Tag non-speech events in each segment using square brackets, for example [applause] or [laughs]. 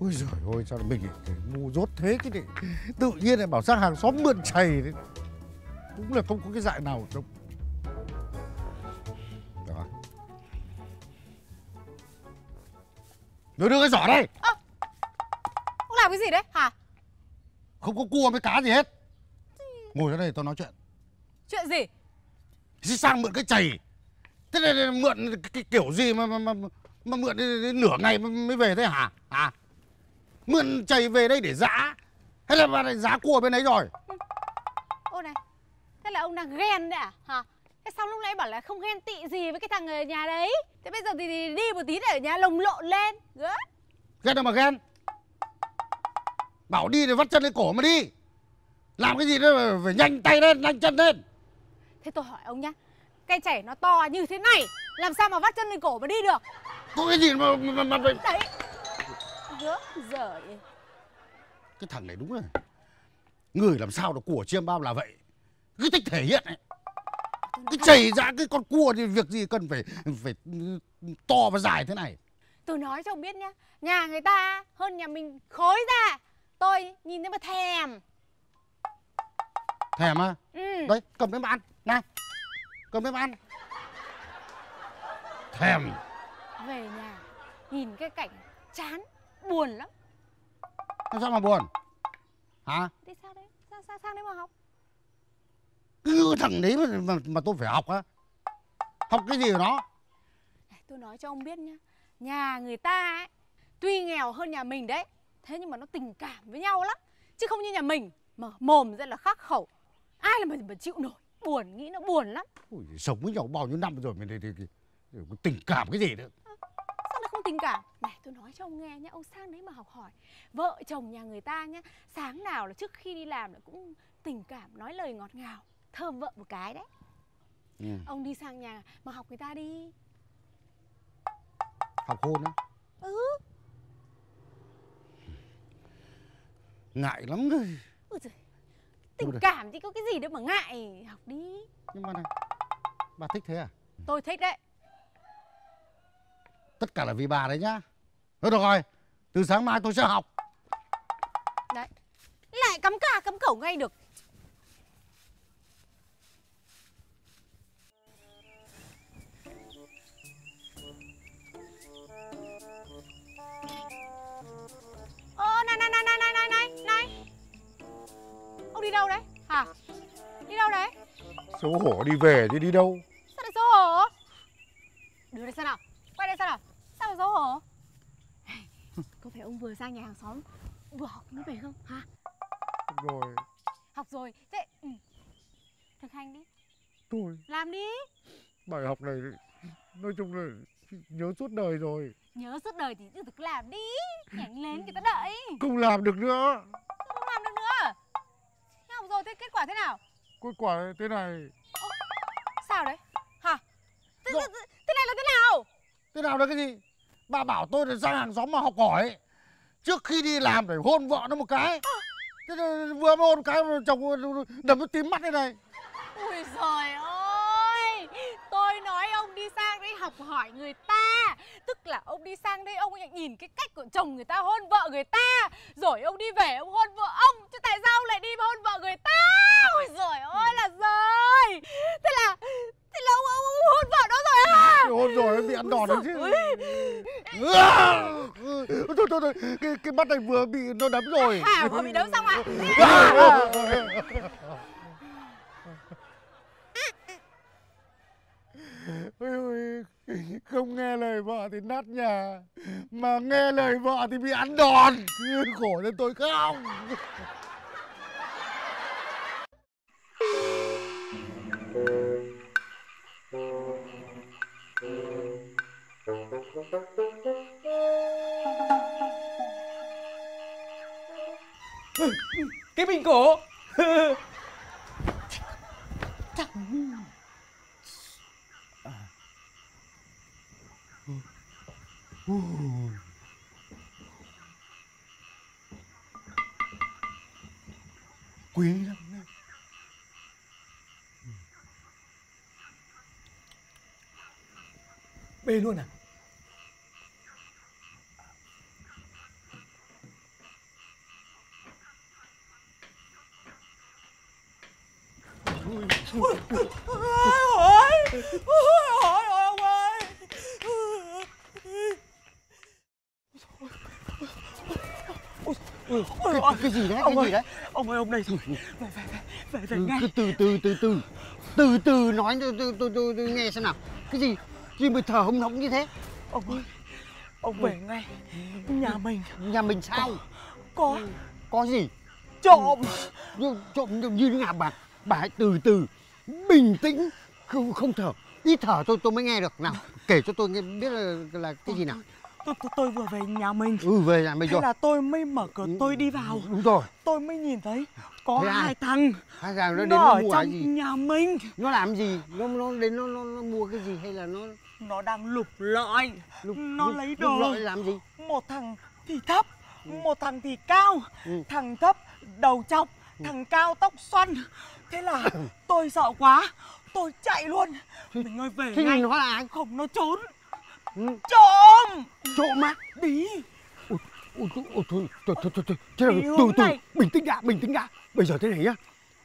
ôi giời ơi sao mình ngu dốt thế cái này? Tự nhiên lại bảo sang hàng xóm mượn chày đấy đúng là không có cái dại nào đâu đó đưa đưa cái giỏ đây. Ông làm cái gì đấy? Hả? Không có cua với cá gì hết. Ngồi ra đây tao nói chuyện. Chuyện gì? Chứ sang mượn cái chày. Thế này mượn cái, cái kiểu gì mà mà mà, mà mượn đến, đến nửa ngày mới về thế hả? Hả mượn chày về đây để giã. Hay là bà lại giá cua bên đấy rồi. Ô này Thế là ông đang ghen đấy à? Hả? Thế sao lúc nãy bảo là không ghen tị gì với cái thằng ở nhà đấy? Thế bây giờ thì, đi một tí để ở nhà lồng lộn lên. Gớm ghen đâu mà ghen. Bảo đi thì vắt chân lên cổ mà đi. Làm cái gì đó phải, phải nhanh tay lên nhanh chân lên. Thế tôi hỏi ông nhá Cây chảy nó to như thế này Làm sao mà vắt chân lên cổ mà đi được? Có cái gì mà mà, mà, mà Đấy Gớm giời cái thằng này đúng rồi người làm sao được của chiêm bao là vậy? Cứ thích thể hiện ấy. Cái chảy ra cái con cua thì việc gì cần phải phải to và dài thế này? Tôi nói cho ông biết nhá Nhà người ta hơn nhà mình khối ra. Tôi nhìn thấy mà thèm. Thèm á? Ừ. đấy cầm lên mà ăn nào cầm lên mà ăn thèm. Về nhà Nhìn cái cảnh chán Buồn lắm. Làm sao mà buồn? Hả? Thế sao đấy? Sao, sao sang đấy mà học? Cứ thằng đấy mà, mà, mà tôi phải học á. Học cái gì của nó Tôi nói cho ông biết nhá. Nhà người ta ấy Tuy nghèo hơn nhà mình đấy Thế nhưng mà nó tình cảm với nhau lắm. Chứ không như nhà mình Mà mồm ra là khắc khẩu. Ai là mà, mà chịu nổi? Buồn nghĩ nó buồn lắm. Ui, sống với nhau bao nhiêu năm rồi mình thì, thì, thì, thì, tình cảm cái gì nữa Không tình cảm. Này tôi nói cho ông nghe nhá Ông sang đấy mà học hỏi. Vợ chồng nhà người ta nhá Sáng nào là trước khi đi làm là cũng tình cảm Nói lời ngọt ngào Thơm vợ một cái đấy. Ừ. Ông đi sang nhà mà học người ta đi. Học hôn á? Ừ. Ngại lắm rồi Ôi. Tình được. cảm thì có cái gì đâu mà ngại. Học đi. Nhưng mà này bà thích thế à? Tôi thích đấy tất cả là vì bà đấy nhá. Thôi được rồi từ sáng mai tôi sẽ học. Đấy Lại cắm cả cắm cẩu ngay được. Ơ này này này này này này này. Này Ông đi đâu đấy? Hả? Đi đâu đấy? Xấu hổ đi về chứ đi đâu? Sao lại xấu hổ? Đưa đây xem nào Quay đây xem nào Lại xấu hổ. [laughs] Có phải ông vừa sang nhà hàng xóm Vừa học mới về không? Hả? Rồi. Học rồi. Thế ừ. Thực hành đi. Thôi. Làm đi. Bài học này nói chung là nhớ suốt đời rồi. Nhớ suốt đời thì cứ cứ làm đi. Nhanh lên người ta đợi. Không làm được nữa. Không làm được nữa. Thế học rồi thế kết quả thế nào? Kết quả thế này. Sao đấy? Hả? Thế, thế, thế này là thế nào? Thế nào là cái gì bà bảo tôi là sang hàng xóm mà học hỏi. Trước khi đi làm phải hôn vợ nó một cái. Thế vừa mới hôn cái chồng đập cái tím mắt thế này. Ui giời ơi đi sang đây học hỏi người ta. Tức là ông đi sang đây ông lại nhìn cái cách của chồng người ta hôn vợ người ta. Rồi ông đi về ông hôn vợ ông. Chứ tại sao lại đi hôn vợ người ta? Ui giời ơi là giời. Thế là Thế là ông, ông, ông hôn vợ đó rồi à? Hôn rồi bị ăn đòn đấy chứ. Thôi thôi thôi cái, cái mắt này vừa bị nó đấm rồi. Hả vừa bị đấm xong à [laughs] Ôi ôi, không nghe lời vợ thì nát nhà. Mà nghe lời vợ thì bị ăn đòn. Khổ cho tôi không cái bình cổ. [laughs] bê luôn à ôi ôi ôi ông ơi Ôi, cái, gì đấy ông cái gì đấy ông ơi ông đây rồi về về về về từ từ từ từ từ từ từ nói tôi tôi tôi nghe xem nào cái gì gì mà thở hồng hộc như thế. Ông ơi ông về ngay. Nhà mình. Nhà mình sao? Có. Có gì? Trộm. Nhưng trộm như thế nào bà. Bà hãy từ từ. Bình tĩnh. Không không thở. Ít thở tôi tôi mới nghe được. Nào kể cho tôi nghe biết là là cái gì nào? Tôi, tôi, tôi vừa về nhà mình. Ừ về nhà mình thế rồi. là tôi mới mở cửa tôi đi vào. đúng rồi. Tôi mới nhìn thấy có Thế ai? hai thằng hai thằng nó đến nó nó ở mua trong gì? nhà mình. Nó làm gì? Nó nó đến nó nó, nó mua cái gì hay là nó nó đang lục lọi. Lúc nó lúc- lấy đồ. lọi làm gì? Một thằng thì thấp một thằng thì cao Ừ. thằng thấp đầu chọc thằng cao tóc xoăn. Thế là tôi sợ quá tôi chạy luôn. Mình ơi về thế ngay. nó là ai? Không nó trốn. Ừ. trộm. Trộm á đi. Ôi, ôi, ôi, ôi, thôi, thôi, thôi, thôi. Thế là từ từ, này. bình tĩnh đã, bình tĩnh đã. Bây giờ thế này nhá,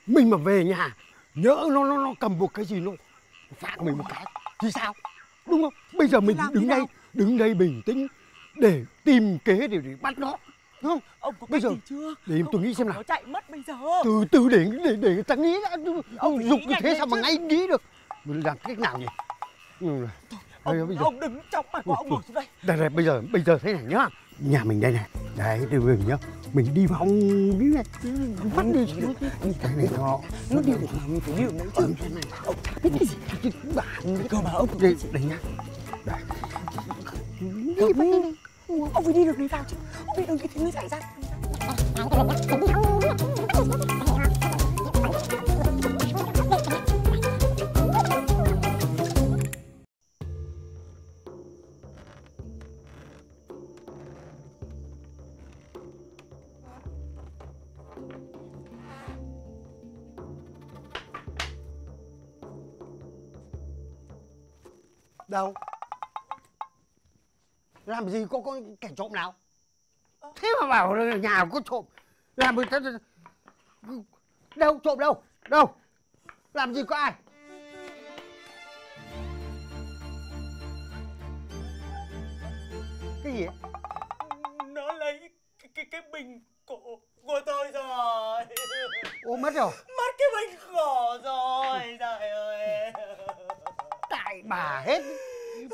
mình mà về nhà, nhỡ nó nó nó cầm một cái gì nó phạt mình một cái, thì sao? Đúng không? Bây giờ mình làm đứng đây, đứng đây bình tĩnh để tìm kế để, để bắt nó, đúng không? ông có Bây giờ, gì chưa để em tôi Không- nghĩ xem không nào. nó chạy mất bây giờ Từ từ để để để người ta nghĩ đã, Ông dục như thế sao mà ngay nghĩ được? Mình làm cách nào nhỉ? Ừ, ông, bây giờ. ông đừng chọc mặt của ông ngồi xuống đây Đây này, bây giờ bây giờ thế này nhá. Nhà mình đây này. Đấy, đây mình nhá. Mình đi vòng đi này. Bắt đi xuống. Cái này nó nó đi được mà mình phải đi được đấy chứ. Cái này. Ông cái gì? Cái cơ mà ông đây đây nhá. Đây. đi đi ông phải đi được này vào chứ ông đi đường cái thứ chạy ra Đâu? Làm gì có có kẻ trộm nào? Thế mà bảo là nhà có trộm. Làm gì? Đâu trộm đâu? Đâu? Làm gì có ai? Cái gì nó lấy cái cái, cái bình cổ của tôi rồi Ô mất rồi. mất cái bình cổ rồi trời ơi Tại bà hết.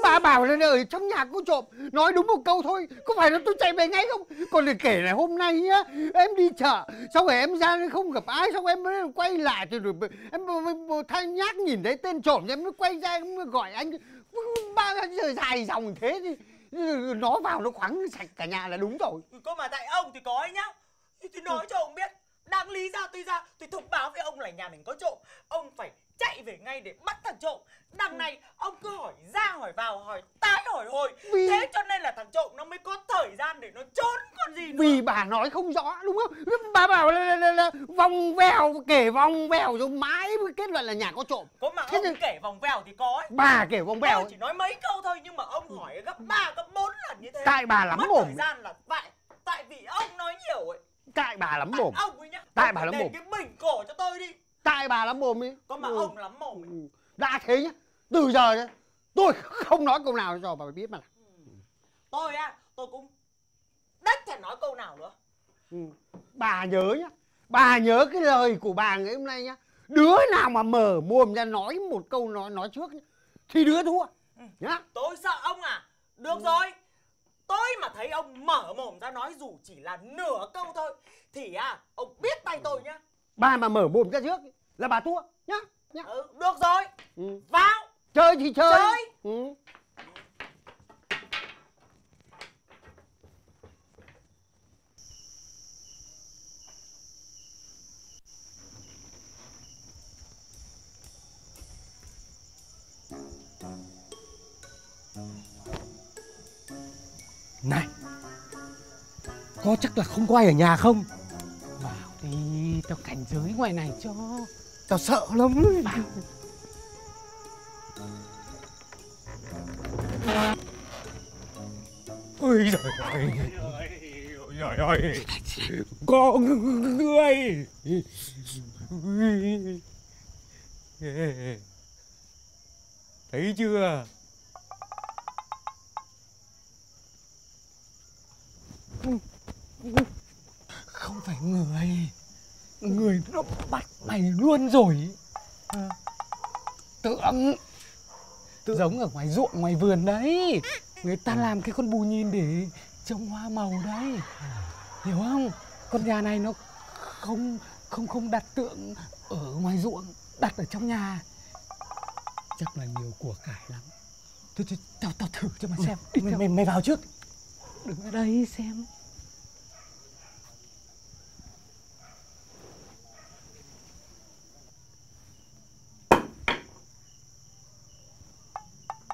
Bà bảo là ở trong nhà có trộm, Nói đúng một câu thôi, Có phải là tôi chạy về ngay không? Còn để kể là hôm nay nhá, Em đi chợ, Xong rồi em ra không gặp ai, Xong em mới quay lại thì rồi Em thay nhác nhìn thấy tên trộm Em mới quay ra, em mới gọi anh. Ba giờ dài dòng thế thì Nó vào nó khoáng sạch cả nhà là đúng rồi. Có mà, tại ông thì có ấy nhá. Thì nói cho ông biết đáng lý ra tôi ra tôi thông báo với ông là nhà mình có trộm ông phải chạy về ngay để bắt thằng trộm. Đằng này ông cứ hỏi ra hỏi vào hỏi tái hỏi hồi. Vì- thế cho nên là thằng trộm nó mới có thời gian để nó trốn còn gì nữa. Vì bà nói không rõ đúng không? Bà bảo là, là, là, là vòng vèo Kể vòng vèo rồi mãi mới kết luận là nhà có trộm. Có mà Thế ông thì- kể vòng vèo thì có ấy. Bà kể vòng vèo chỉ nói mấy câu thôi nhưng mà ông hỏi gấp ba gấp bốn lần như thế. Tại bà lắm mất mồm thời gian là tại tại vì ông nói nhiều ấy Tại bà lắm tại mồm ông ấy nhá. Tại bà lắm mồm. cái bình cổ cho tôi đi. Tại bà lắm mồm ấy. Có mà Ừ. ông lắm mồm ấy. Ừ. Đã thế nhá. Từ giờ nhá Tôi không nói câu nào cho bà biết mà. Tôi á tôi cũng đách thể nói câu nào nữa. Ừ. Bà nhớ nhá. Bà nhớ cái lời của bà ngày hôm nay nhá. Đứa nào mà mở mồm ra nói một câu nói nói trước nhá, Thì đứa thua. Nhá. Tôi sợ ông à. Được rồi tôi mà thấy ông mở mồm ra nói dù chỉ là nửa câu thôi thì à ông biết tay tôi nhá Bà mà mở mồm ra trước Là bà thua nhá nhá ừ, được rồi ừ. vào Chơi thì chơi, Chơi. Ừ. Này Có chắc là không có ai ở nhà không? Vào đi Tao cảnh giới ngoài này cho. Tao sợ lắm Ôi trời ơi. Ôi trời ơi. Có người. Thấy chưa không phải người. Người nó bắt mày luôn rồi. À. tượng giống ở ngoài ruộng ngoài vườn đấy. Người ta làm cái con bù nhìn để trồng hoa màu đấy. Hiểu không? Con nhà này nó không không không đặt tượng ở ngoài ruộng đặt ở trong nhà. Chắc là nhiều của cải lắm. Thôi, thôi tao tao thử cho mà xem. Đi mày, mày mày vào trước đứng ở đây xem.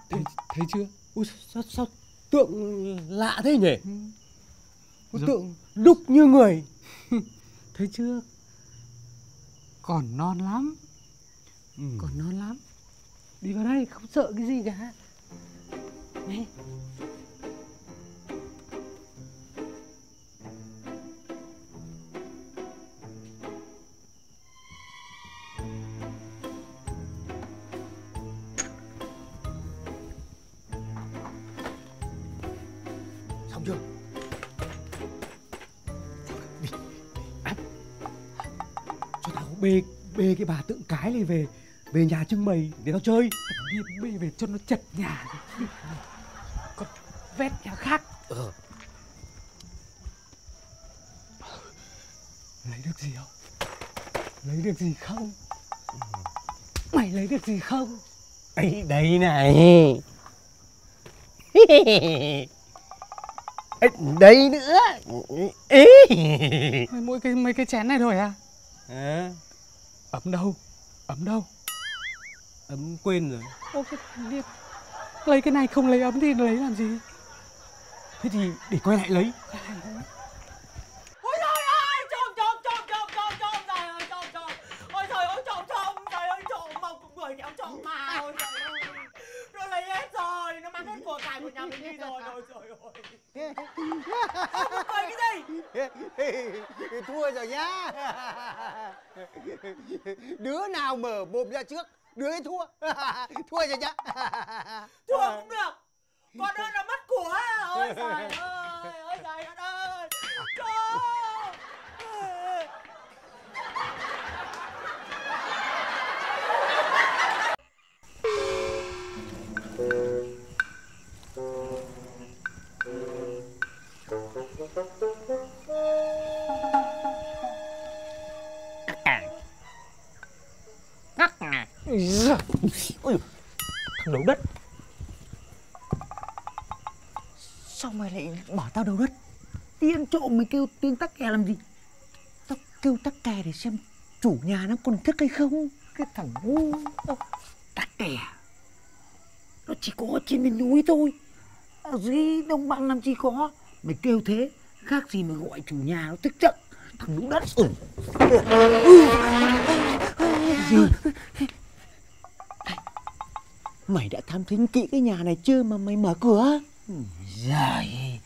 Thấy thấy chưa? Ui sao sao tượng lạ thế nhỉ? Ừ. tượng đúc như người. [laughs] Thấy chưa? Còn non lắm. Ừ. còn non lắm. Đi vào đây không sợ cái gì cả. Này bê cái bà tượng cái này về về nhà trưng bày để tao chơi. Đi bê về cho nó chật nhà. Còn vét nhà khác. Ờ. Lấy được gì không? Lấy được gì không? Mày lấy được gì không? Ấy đây này. Đây nữa. Ê. mỗi cái mấy cái chén này thôi à? À ấm đâu? Ấm đâu? Ấm quên rồi. Ô cái lấy cái này không lấy ấm thì lấy làm gì? Thế thì để quay lại lấy. Ôi nào mồm ra trước. Đứa ấy thua. [laughs] Thua rồi nhá. [laughs] Thua cũng được. Còn hơn là mất của. Ôi trời ơi, ôi trời đất ơi. Trời Giời. Ôi, thằng đấu đất. Sao mày lại bỏ tao đầu đất? Tiên trộm mày kêu tiếng tắc kè làm gì? Tao kêu tắc kè để xem chủ nhà nó còn thức hay không. Cái thằng ngu tắc kè. Nó chỉ có trên miền núi thôi. Ở dưới đông bằng làm gì có. Mày kêu thế khác gì mà gọi chủ nhà nó thức giấc thằng lũ đất. Ừ. gì mày đã thám thính kỹ cái nhà này chưa mà mày mở cửa Giời,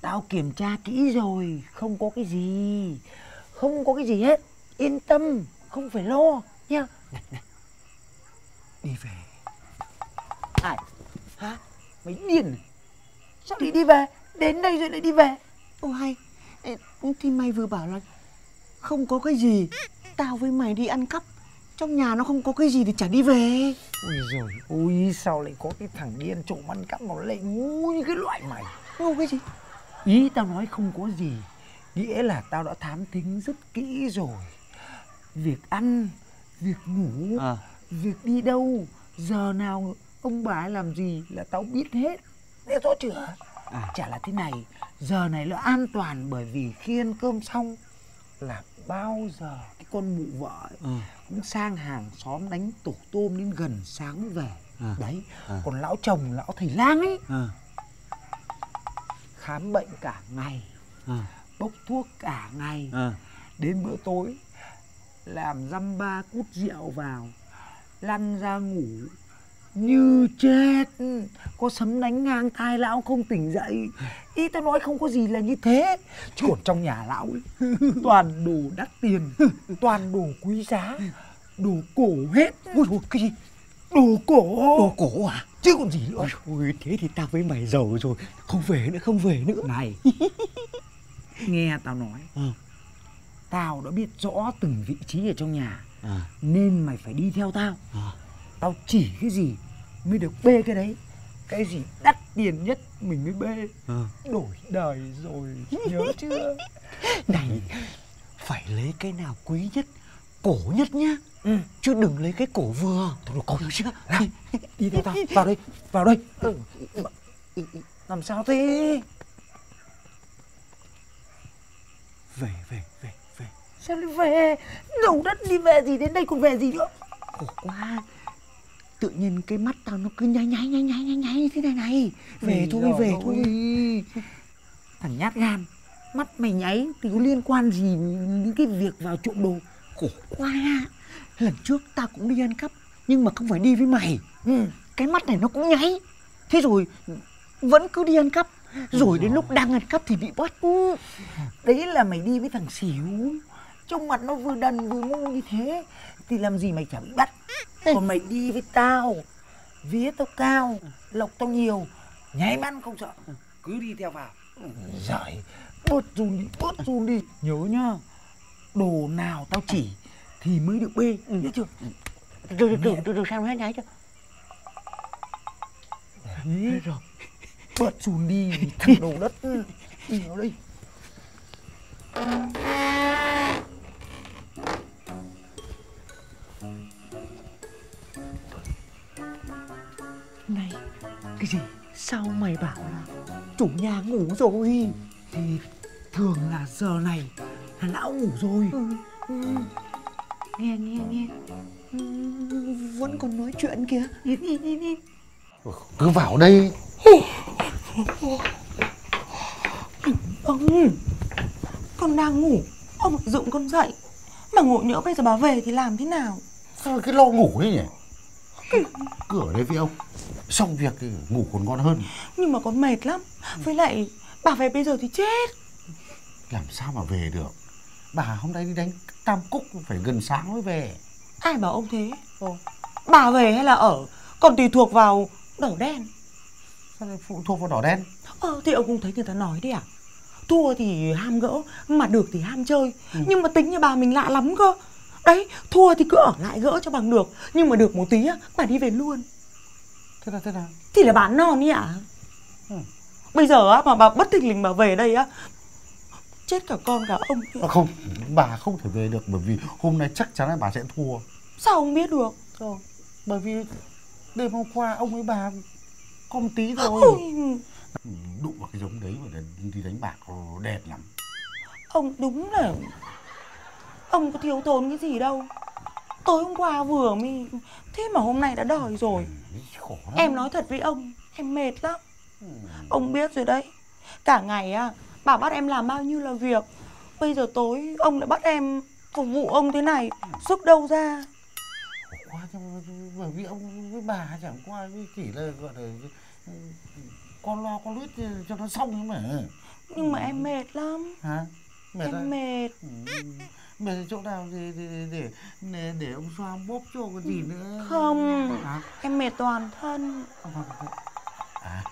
tao kiểm tra kỹ rồi, không có cái gì, không có cái gì hết, yên tâm, không phải lo nha. Này, này. Đi về. Ai? Hả? Mày điên à? Sao lại đi về? Đến đây rồi lại đi về. Ô hay, thì mày vừa bảo là không có cái gì, tao với mày đi ăn cắp, trong nhà nó không có cái gì thì chả đi về. Ôi rồi, ôi sao lại có cái thằng điên trộm ăn cắp nó lại ngu như cái loại mày Ngu cái gì? Ý tao nói không có gì Nghĩa là tao đã thám thính rất kỹ rồi Việc ăn, việc ngủ, à. việc đi đâu Giờ nào ông bà ấy làm gì là tao biết hết Nghe rõ chưa? À. Chả là thế này Giờ này là an toàn bởi vì khi ăn cơm xong Là bao giờ cái con mụ vợ ấy, ừ cũng sang hàng xóm đánh tổ tôm đến gần sáng mới về à. đấy à. còn lão chồng lão thầy lang ấy à. khám bệnh cả ngày à. bốc thuốc cả ngày à. đến bữa tối làm dăm ba cút rượu vào lăn ra ngủ như chết. Có sấm đánh ngang tai lão không tỉnh dậy. Ý tao nói không có gì là như thế. Chứ còn trong nhà lão ấy toàn đồ đắt tiền toàn đồ quý giá đồ cổ hết. Ui ui cái gì? Đồ cổ. Đồ cổ à? Chứ còn gì nữa. Ui thế thì tao với mày giàu rồi. Không về nữa không về nữa. Này nghe tao nói. Ừ. tao đã biết rõ từng vị trí ở trong nhà. À. Nên mày phải đi theo tao. À tao chỉ cái gì mới được bê cái đấy. Cái gì đắt tiền nhất mình mới bê. À đổi đời rồi nhớ [laughs] chưa? Này phải lấy cái nào quý nhất cổ nhất nhá. Ừ. chứ đừng lấy cái cổ vừa. Thôi được được chưa nào đi theo tao. Vào đây vào đây. Ừ. làm sao thế? Về về về về. Sao lại về? Đầu đất đi về gì đến đây còn về gì nữa? Khổ quá tự nhiên cái mắt tao nó cứ nháy nháy nháy nháy nháy nháy thế này này. Về thôi rồi về thôi. thằng nhát gan mắt mày nháy thì có liên quan gì đến cái việc vào trộm đồ? Khổ quá. Lần trước tao cũng đi ăn cắp nhưng mà không phải đi với mày. Ừ. cái mắt này nó cũng nháy. Thế rồi vẫn cứ đi ăn cắp. Rồi đến lúc đang ăn cắp thì bị bắt. Đấy là mày đi với thằng xỉu. Trông mặt nó vừa đần vừa ngu như thế thì làm gì mày chả bị bắt còn mày đi với tao vía tao cao lộc tao nhiều nháy mắt không sợ. Cứ đi theo vào. Giỏi. Bớt run đi bớt run đi. Nhớ nhá đồ nào tao chỉ thì mới được bê biết chưa? Được được được được, được sao nó nháy cho Đấy. rồi. Bớt run đi [laughs] thằng đồ đất. Đi vào đây cái gì? Sao mày bảo là chủ nhà ngủ rồi? Thì thường là giờ này là lão ngủ rồi. Nghe nghe nghe. Ừ, vẫn còn nói chuyện kìa. Yên. cứ vào đây. Ông Con đang ngủ. Ông dựng con dậy. Mà ngộ nhỡ bây giờ bà về thì làm thế nào? Sao cái lo ngủ ấy nhỉ ở đây với ông xong việc thì ngủ còn ngon hơn. Nhưng mà con mệt lắm. Với lại bà về bây giờ thì chết. Làm sao mà về được? Bà hôm nay đi đánh tam cúc phải gần sáng mới về. Ai bảo ông thế? Bà về hay là ở? Còn tùy thuộc vào đỏ đen. Sao lại phụ thuộc vào đỏ đen? Ờ thì ông cũng thấy người ta nói đấy à. Thua thì ham gỡ Mà được thì ham chơi. Nhưng mà tính như bà mình lạ lắm cơ Đấy thua thì cứ ở lại gỡ cho bằng được. Nhưng mà được một tí á Bà đi về luôn. Thế nào thế nào Thì là bán non ý ạ. Bây giờ á mà bà bất thình lình bà về đây á Chết cả con cả ông. À, không bà không thể về được bởi vì hôm nay chắc chắn là bà sẽ thua. Sao ông biết được? Rồi, bởi vì đêm hôm qua ông với bà có một tí rồi Ôi, đụng vào cái giống đấy mà đi đánh bạc đẹp lắm. Ông đúng là Ông có thiếu thốn cái gì đâu. Tối hôm qua vừa mới Thế mà hôm nay đã đòi rồi. Em nói thật với ông Em mệt lắm. Ông biết rồi đấy. Cả ngày á Bà bắt em làm bao nhiêu là việc. Bây giờ tối ông lại bắt em Phục vụ ông thế này Sức đâu ra? Khổ quá bởi vì ông với bà chẳng qua chỉ là gọi là con lo con lướt cho nó xong ấy mà. Nhưng mà em mệt lắm. Hả? Mệt à? Em mệt. Ừ, ở chỗ nào thì, thì, thì để, để để ông xoa bóp cho còn gì nữa. Không. Hả Em mệt toàn thân. À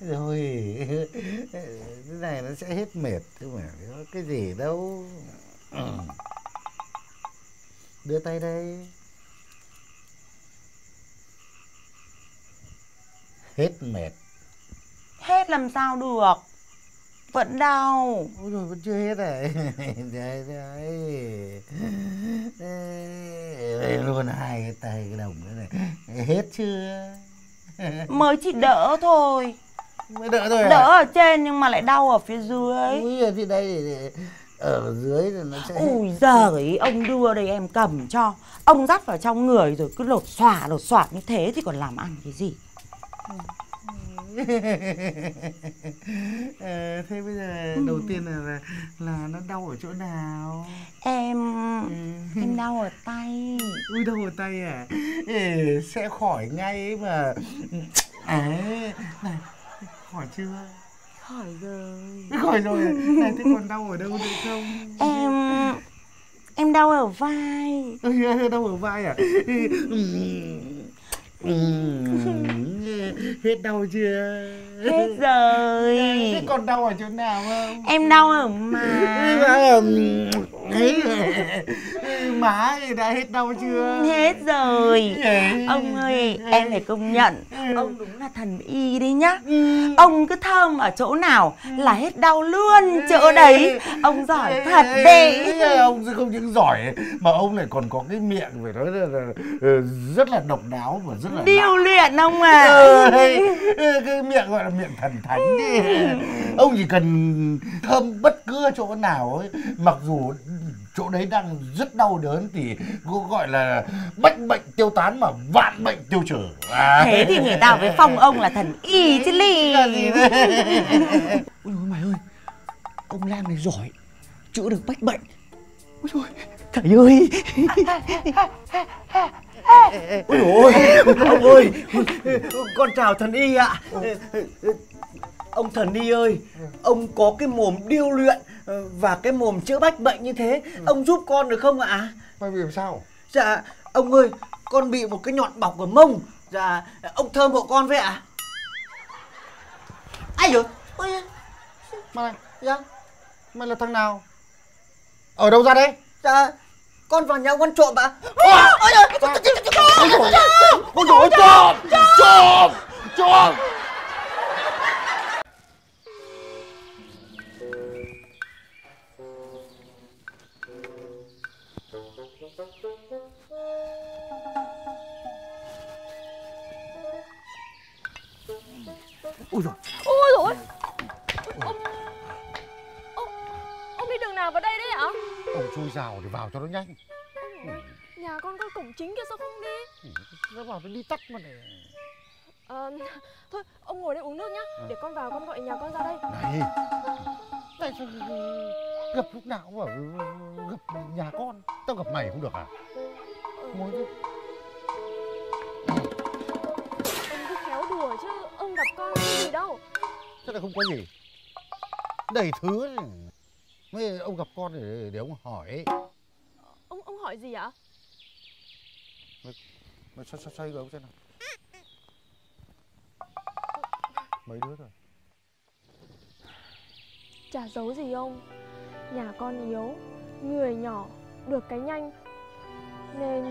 [laughs] rồi. Cái này nó sẽ hết mệt chứ mà cái gì đâu. Ừ. đưa tay đây. Hết mệt. Hết làm sao được Vẫn đau. Ôi rồi vẫn chưa hết à? [laughs] Đấy đấy. Đây luôn hai cái tay cái đồng nữa này. Hết chưa? [laughs] Mới chỉ đỡ thôi. Mới đỡ thôi à? Đỡ ở trên nhưng mà lại đau ở phía dưới. Ui thì đây ở dưới thì nó sẽ Ui giời, ông đưa đây em cầm cho. Ông dắt vào trong người rồi cứ lột xòa lột xoạt như thế thì còn làm ăn cái gì [laughs] Ờ, thế bây giờ đầu tiên là, là là nó đau ở chỗ nào? Em... Ừ. em [laughs] đau ở tay. Ui đau ở tay à? Ê, sẽ khỏi ngay ấy mà. Ấy này khỏi chưa? Khỏi rồi. Khỏi rồi à? [laughs] này thế còn đau ở đâu nữa không? Em... em đau ở vai. Ôi, đau ở vai à hết đau chưa? Hết rồi. Thế còn đau ở chỗ nào không? Em đau ở ấy [laughs] má thì đã hết đau chưa? Hết rồi. Vậy? Ông ơi em phải công nhận Ông đúng là thần y đấy nhá. Ông cứ thơm ở chỗ nào là hết đau luôn chỗ đấy. Ông giỏi thật đấy. Ông không những giỏi mà ông lại còn có cái miệng phải nói là, là, rất là độc đáo và rất là Điêu luyện ông à hay, cái miệng gọi là miệng thần thánh đi. ông chỉ cần thơm bất cứ chỗ nào ấy mặc dù chỗ đấy đang rất đau đớn thì cũng gọi là bách bệnh tiêu tán mà vạn bệnh tiêu trừ à. Thế thì người ta với phong ông là thần y chứ lì ôi mày ơi ông Lam này giỏi chữa được bách bệnh. Ôi dồi thầy ơi. [laughs] Ôi ôi ông ơi con chào thần y ạ. Ông thần y ơi ông có cái mồm điêu luyện và cái mồm chữa bách bệnh như thế ông giúp con được không ạ? Mày bị làm sao? Dạ ông ơi con bị một cái nhọn bọc ở mông. Dạ ông thơm hộ con với ạ. Ai rồi ôi mày dạ. Mày là thằng nào? Ở đâu ra đấy? Dạ con vào nhà ông ăn trộm ạ. Ôi trời ôi trời trộm! Trộm! Trộm ôi dồi Ôi. Ôi. Ông Ông Ông đi đường nào vào đây đấy ạ ông chui rào để vào cho nó nhanh. Nhà con có cổng chính kia sao không đi? Nó bảo phải đi tắt mà để Ờ Thôi ông ngồi đây uống nước nhá. Để con vào con gọi nhà con ra đây. Này. Tại sao gặp lúc nào cũng bảo gặp nhà con. Tao gặp mày không được à? Ngồi đi thế là không có gì. Đầy thứ mấy ông gặp con để để ông hỏi. Ông ông hỏi gì ạ? Mày xoay xoay xoay rồi ông xem nào. Mấy đứa rồi. Chả giấu gì ông. Nhà con yếu Người nhỏ Được cái nhanh. Nên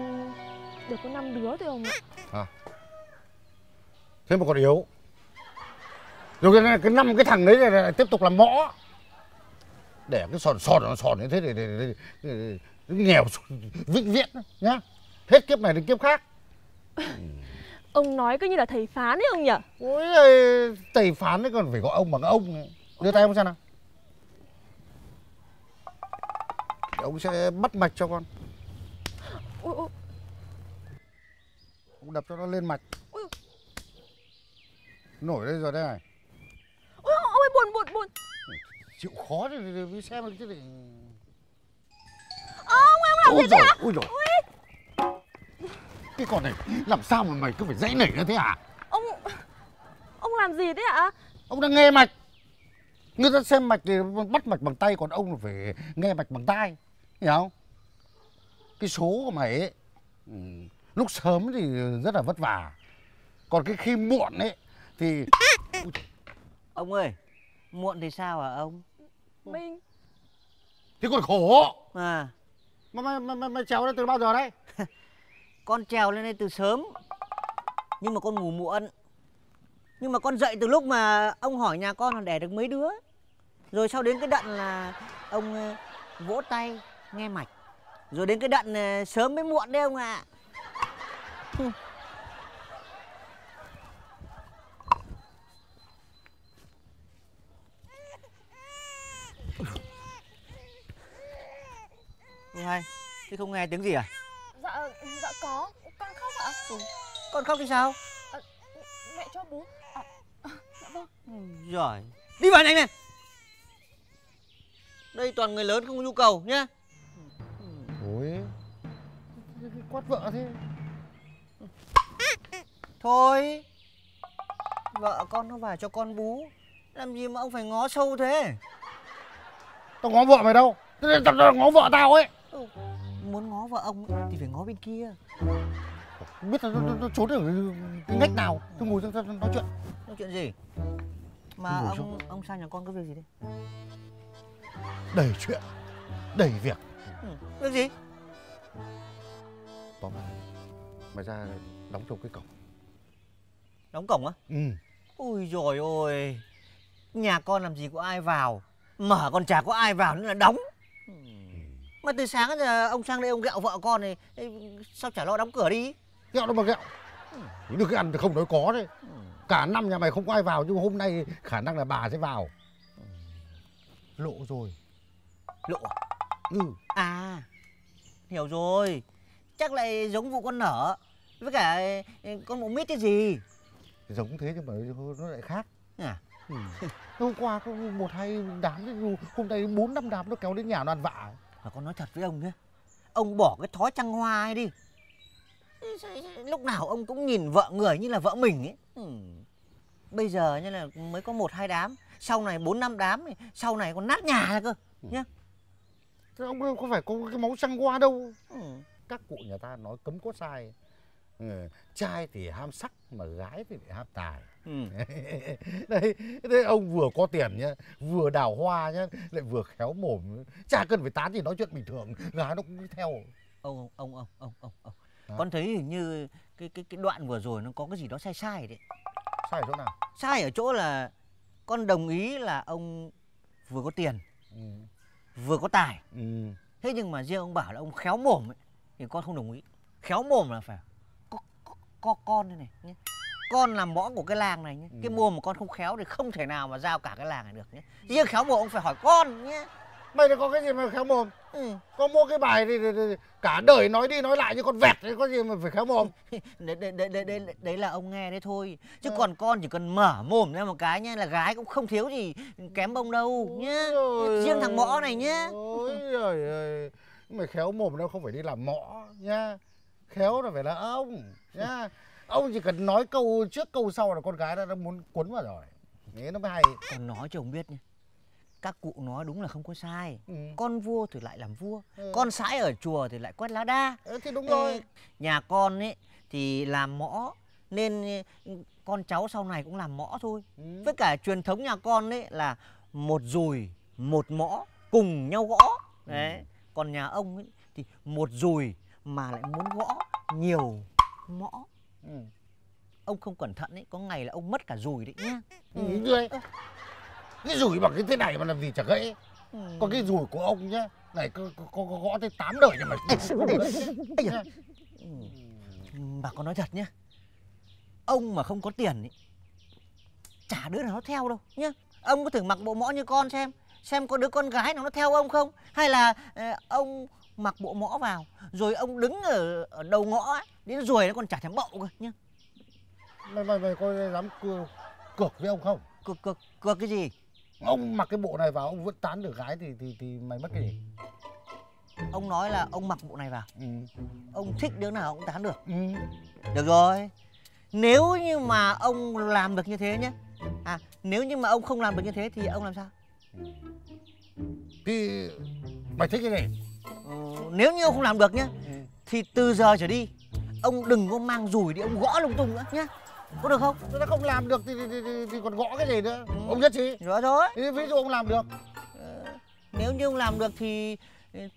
Được có 5 đứa thôi ông ạ. Thế mà còn yếu rồi cái, cái năm cái thằng đấy là, tiếp tục làm mõ. Để cái sòn sòn nó sòn như thế để, để, để, để, để nghèo vĩnh viễn nhá. Hết kiếp này đến kiếp khác. [laughs] Ông nói cứ như là thầy phán ấy ông nhỉ? Ôi ơi, tẩy phán đấy còn phải gọi ông bằng ông. Này. đưa tay ông xem nào. Để ông sẽ bắt mạch cho con. Ôi, ôi, ông đập cho nó lên mạch. Nổi đây rồi đây này buồn buồn buồn. Chịu khó thì, thì xem chứ thì Ông ơi ông làm ôi gì thế ôi rồi cái con này làm sao mà mày cứ phải dãy nảy như thế hả? Ông Ông làm gì thế ạ? Ông đang nghe mạch. Người ta xem mạch thì bắt mạch bằng tay còn ông là phải nghe mạch bằng tai. Hiểu không? Cái số của mày ấy ừ, lúc sớm thì rất là vất vả. Còn cái khi muộn ấy thì ông ơi muộn thì sao hả ông? Mình thì còn khổ? À. Mà mày mày mày, mày trèo đây từ bao giờ đấy? [laughs] Con trèo lên đây từ sớm nhưng mà con ngủ muộn. Nhưng mà con dậy từ lúc mà ông hỏi nhà con là đẻ được mấy đứa. Rồi sau đến cái đận là ông ờ, vỗ tay nghe mạch. Rồi đến cái đận ờ, sớm mới muộn đấy ông ạ Ôi hay, thế không nghe tiếng gì à? Dạ dạ có. Con khóc ạ. Con khóc thì sao? Mẹ cho bú à, à, Dạ vâng. Giỏi Đi vào nhanh lên. Đây toàn người lớn không có nhu cầu nhá. Ôi. Quát vợ thế. Thôi. Vợ con nó vào cho con bú. Làm gì mà ông phải ngó sâu thế? Tao ngó vợ mày đâu. Tao ngó vợ tao ấy Ừ. muốn ngó vợ ông ấy, thì phải ngó bên kia. Biết nó, nó, nó trốn ở cái ngách nào? Tôi ngồi ra ra nói chuyện. Nói chuyện gì? Mà ông xuống. ông sang nhà con có việc gì đây đầy chuyện đầy việc. Ừ. việc gì? Tóm lại mày ra đóng trong cái cổng. Đóng cổng á? Ừ. Ui rồi ôi nhà con làm gì có ai vào mở còn chả có ai vào nữa là đóng. Ừ. mà từ sáng đến giờ ông sang đây ông gẹo vợ con này sao chả lo đóng cửa đi? Gẹo đâu mà gẹo được cái ăn thì không nói có đấy. Cả năm nhà mày không có ai vào nhưng hôm nay khả năng là bà sẽ vào. Lộ rồi. Lộ à? ừ. À hiểu rồi. Chắc lại giống vụ con nở với cả ê, con mụ mít cái gì? Giống thế nhưng mà nó lại khác. À? Ừ. hôm qua có một hai đám hôm nay bốn năm đám nó kéo đến nhà nó ăn vạ mà con nói thật với ông nhé ông bỏ cái thói trăng hoa ấy đi lúc nào ông cũng nhìn vợ người như là vợ mình ấy ừ. bây giờ như là mới có một hai đám sau này bốn năm đám sau này còn nát nhà ra cơ nhá Thế ông đâu có phải có cái máu trăng hoa đâu ừ. các cụ nhà ta nói cấm có sai ừ. trai thì ham sắc mà gái thì lại ham tài Ừ. [laughs] đây thế ông vừa có tiền nhá vừa đào hoa nhá lại vừa khéo mồm chả cần phải tán gì nói chuyện bình thường gái nó cũng theo ông ông ông ông ông ông Hả? con thấy hình như cái cái cái đoạn vừa rồi nó có cái gì đó sai sai đấy sai ở chỗ nào sai ở chỗ là con đồng ý là ông vừa có tiền ừ. vừa có tài Ừ. thế nhưng mà riêng ông bảo là ông khéo mồm ấy thì con không đồng ý khéo mồm là phải có, có, có con đây này nhé con là mõm của cái làng này nhé. Cái Ừ. mồm mà con không khéo thì không thể nào mà giao cả cái làng này được nhé. Riêng khéo mồm ông phải hỏi con nhé. Mày có cái gì mà khéo mồm ừ. có mua cái bài thì, thì, thì cả đời nói đi nói lại như con vẹt thì có gì mà phải khéo mồm [laughs] đấy, đấy, đấy, đấy, đấy, là ông nghe đấy thôi. Chứ Ờ. còn con chỉ cần mở mồm ra một cái nhé là gái cũng không thiếu gì kém bông đâu nhé. riêng thằng mõ này nhé. Ôi trời ơi. Mày khéo mồm đâu không phải đi làm mõ nhá. Khéo là phải là ông nhá ông chỉ cần nói câu trước câu sau là con gái nó đã muốn cuốn vào rồi. Thế nó mới hay. Con nói cho ông biết nhé. Các cụ nói đúng là không có sai. Ừ. con vua thì lại làm vua. Ừ. con sãi ở chùa thì lại quét lá đa. Ờ, thì đúng rồi. Nhà con ấy thì làm mõ nên ừ, con cháu sau này cũng làm mõ thôi. Ừ. với cả truyền thống nhà con ấy là một dùi một mõ cùng nhau gõ. Đấy. Còn nhà ông ấy thì một dùi mà lại muốn gõ nhiều mõ Ừ. ông không cẩn thận ấy có ngày là ông mất cả dùi đấy nhá Ừ. Đây. cái rủi bằng cái thế này mà làm gì chả gãy Ừ. còn cái rủi của ông nhá này có, có, có, có gõ tới 8 đời nhưng mà. [laughs] Ừ, bà con nói thật nhá ông mà không có tiền ấy chả đứa nào nó theo đâu nhá ông có thử mặc bộ mõ như con xem xem có đứa con gái nào nó theo ông không hay là ờ, ông mặc bộ mõ vào rồi ông đứng ở, ở đầu ngõ ấy, đến ruồi nó còn chả thèm bậu cơ nhá. Mày mày mày có dám cược cược với ông không? Cược cược cược cái gì? Ông mặc cái bộ này vào ông vẫn tán được gái thì thì thì mày mất cái gì? Ông nói là ông mặc bộ này vào. Ừ. ông thích đứa nào cũng tán được. Ừ. Được rồi. Nếu như mà ông làm được như thế nhé À nếu như mà ông không làm được như thế thì ông làm sao? Thì mày thích cái gì ừ, Nếu như ông không làm được nhé ừ. Thì từ giờ trở đi Ông đừng có mang rùi đi ông gõ lung tung nữa nhé Có được không? Nó không làm được thì, thì, thì, thì, thì còn gõ cái gì nữa? Ông nhất trí. Rồi rồi Thì ví dụ ông làm được. Nếu như ông làm được thì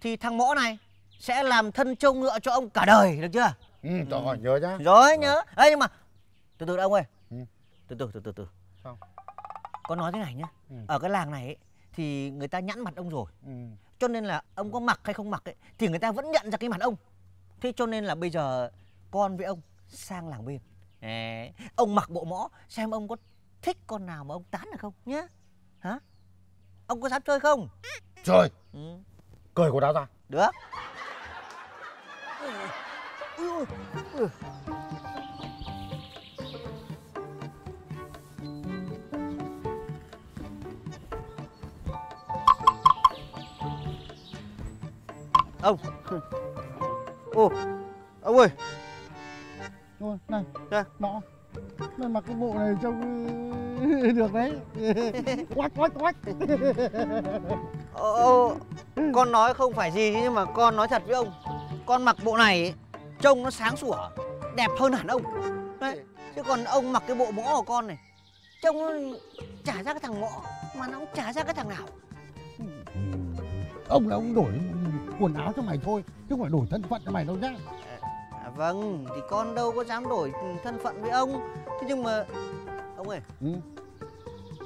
Thì thằng mõ này Sẽ làm thân trâu ngựa cho ông cả đời được chưa? Ừ, rồi nhớ nhá. Rồi nhớ. Ê nhưng mà Từ từ đã ông ơi. Ừ. Từ từ từ từ từ Sao? Con nói thế này nhá. Ừ. Ở cái làng này ấy, Thì người ta nhãn mặt ông rồi. Ừ. cho nên là ông có mặc hay không mặc ấy, thì người ta vẫn nhận ra cái mặt ông. Thế cho nên là bây giờ con với ông sang làng bên. Đấy. ông mặc bộ mõ xem ông có thích con nào mà ông tán được không nhá. Hả? Ông có dám chơi không? Trời ừ. cởi quần áo ra. Được ông. Ô ông ơi. Thôi, này. Dạ. mọ mày mặc cái bộ này trông [laughs] được đấy. [laughs] Quách quách quách. Ờ, con nói không phải gì nhưng mà con nói thật với ông. Con mặc bộ này trông nó sáng sủa đẹp hơn hẳn ông. Đấy chứ còn ông mặc cái bộ mõ của con này trông nó chả ra cái thằng mõ mà nó cũng chả ra cái thằng nào. Ông là ông đổi quần áo cho mày thôi chứ không phải đổi thân phận cho mày đâu nhá. À, vâng thì con đâu có dám đổi thân phận với ông. Thế nhưng mà ông ơi. Ừ.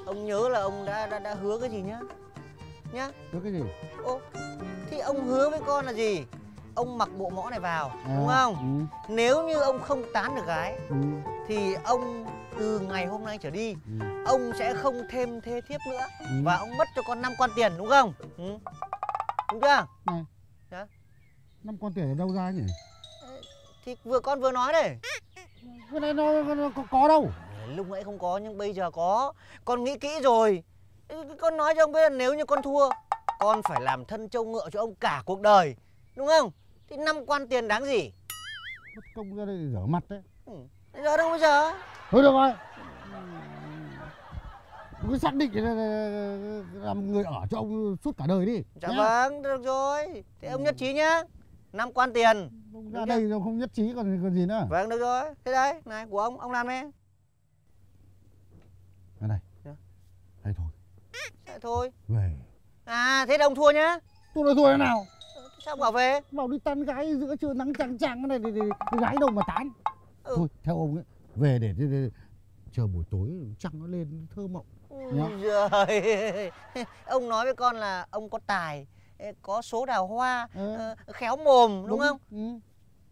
ông nhớ là ông đã đã, đã hứa cái gì nhá? Nhá. Có cái gì? Ô thì ông hứa với con là gì? Ông mặc bộ mõ này vào đúng À, không? ừ, nếu như ông không tán được gái ừ, thì ông từ ngày hôm nay trở đi ừ, ông sẽ không thêm thê thiếp nữa ừ. và ông mất cho con năm quan tiền đúng không? Ừ. đúng chưa năm con tiền ở đâu ra nhỉ? Thì vừa con vừa nói đấy cái này nó, nó, nó có, có đâu. Lúc nãy không có nhưng bây giờ có. Con nghĩ kỹ rồi. Ừ, con nói cho ông biết là nếu như con thua con phải làm thân trâu ngựa cho ông cả cuộc đời đúng không? Thì năm quan tiền đáng gì? Mất công ra đây để rửa mặt đấy. Bây giờ đâu bây giờ? Thôi được rồi. Cứ xác định là- làm người ở cho ông suốt cả đời đi dạ nhá. vâng được rồi. Thế ông nhất trí nhá năm quan tiền. Ra Đúng đây rồi không nhất trí còn còn gì nữa. Vâng được rồi. Thế đấy này của ông ông làm đi. Ra đây Dạ. hay thôi. Thế thôi. Về. À thế ông thua nhá. Tôi nói thôi thế nào? Sao bảo về? Vào đi tán gái giữa trưa nắng chang chang cái này thì, thì, thì gái đâu mà tán. Ừ. thôi theo ông ấy về để, để, để chờ buổi tối trăng nó lên thơ mộng. Ui giời. [laughs] Ông nói với con là ông có tài có số đào hoa Ừ. ờ, khéo mồm đúng, không? Ừ.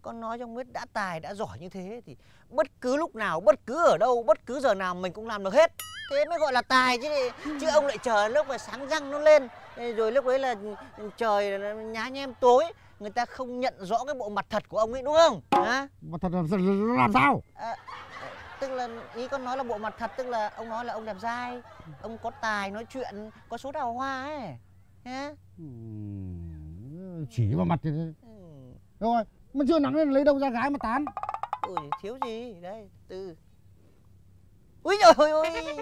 con nói cho biết đã tài đã giỏi như thế thì bất cứ lúc nào bất cứ ở đâu bất cứ giờ nào mình cũng làm được hết. Thế mới gọi là tài chứ chứ ông lại chờ lúc mà sáng răng nó lên rồi lúc ấy là trời nhá nhem tối người ta không nhận rõ cái bộ mặt thật của ông ấy đúng không? Hả? Mà thật là nó làm sao? À, tức là ý con nói là bộ mặt thật tức là ông nói là ông đẹp dai ông có tài nói chuyện có số đào hoa ấy nhá chỉ vào mặt thì ừ. rồi mà chưa nắng lên lấy đâu ra gái mà tán. Ui thiếu gì? Đây từ. Ui trời ơi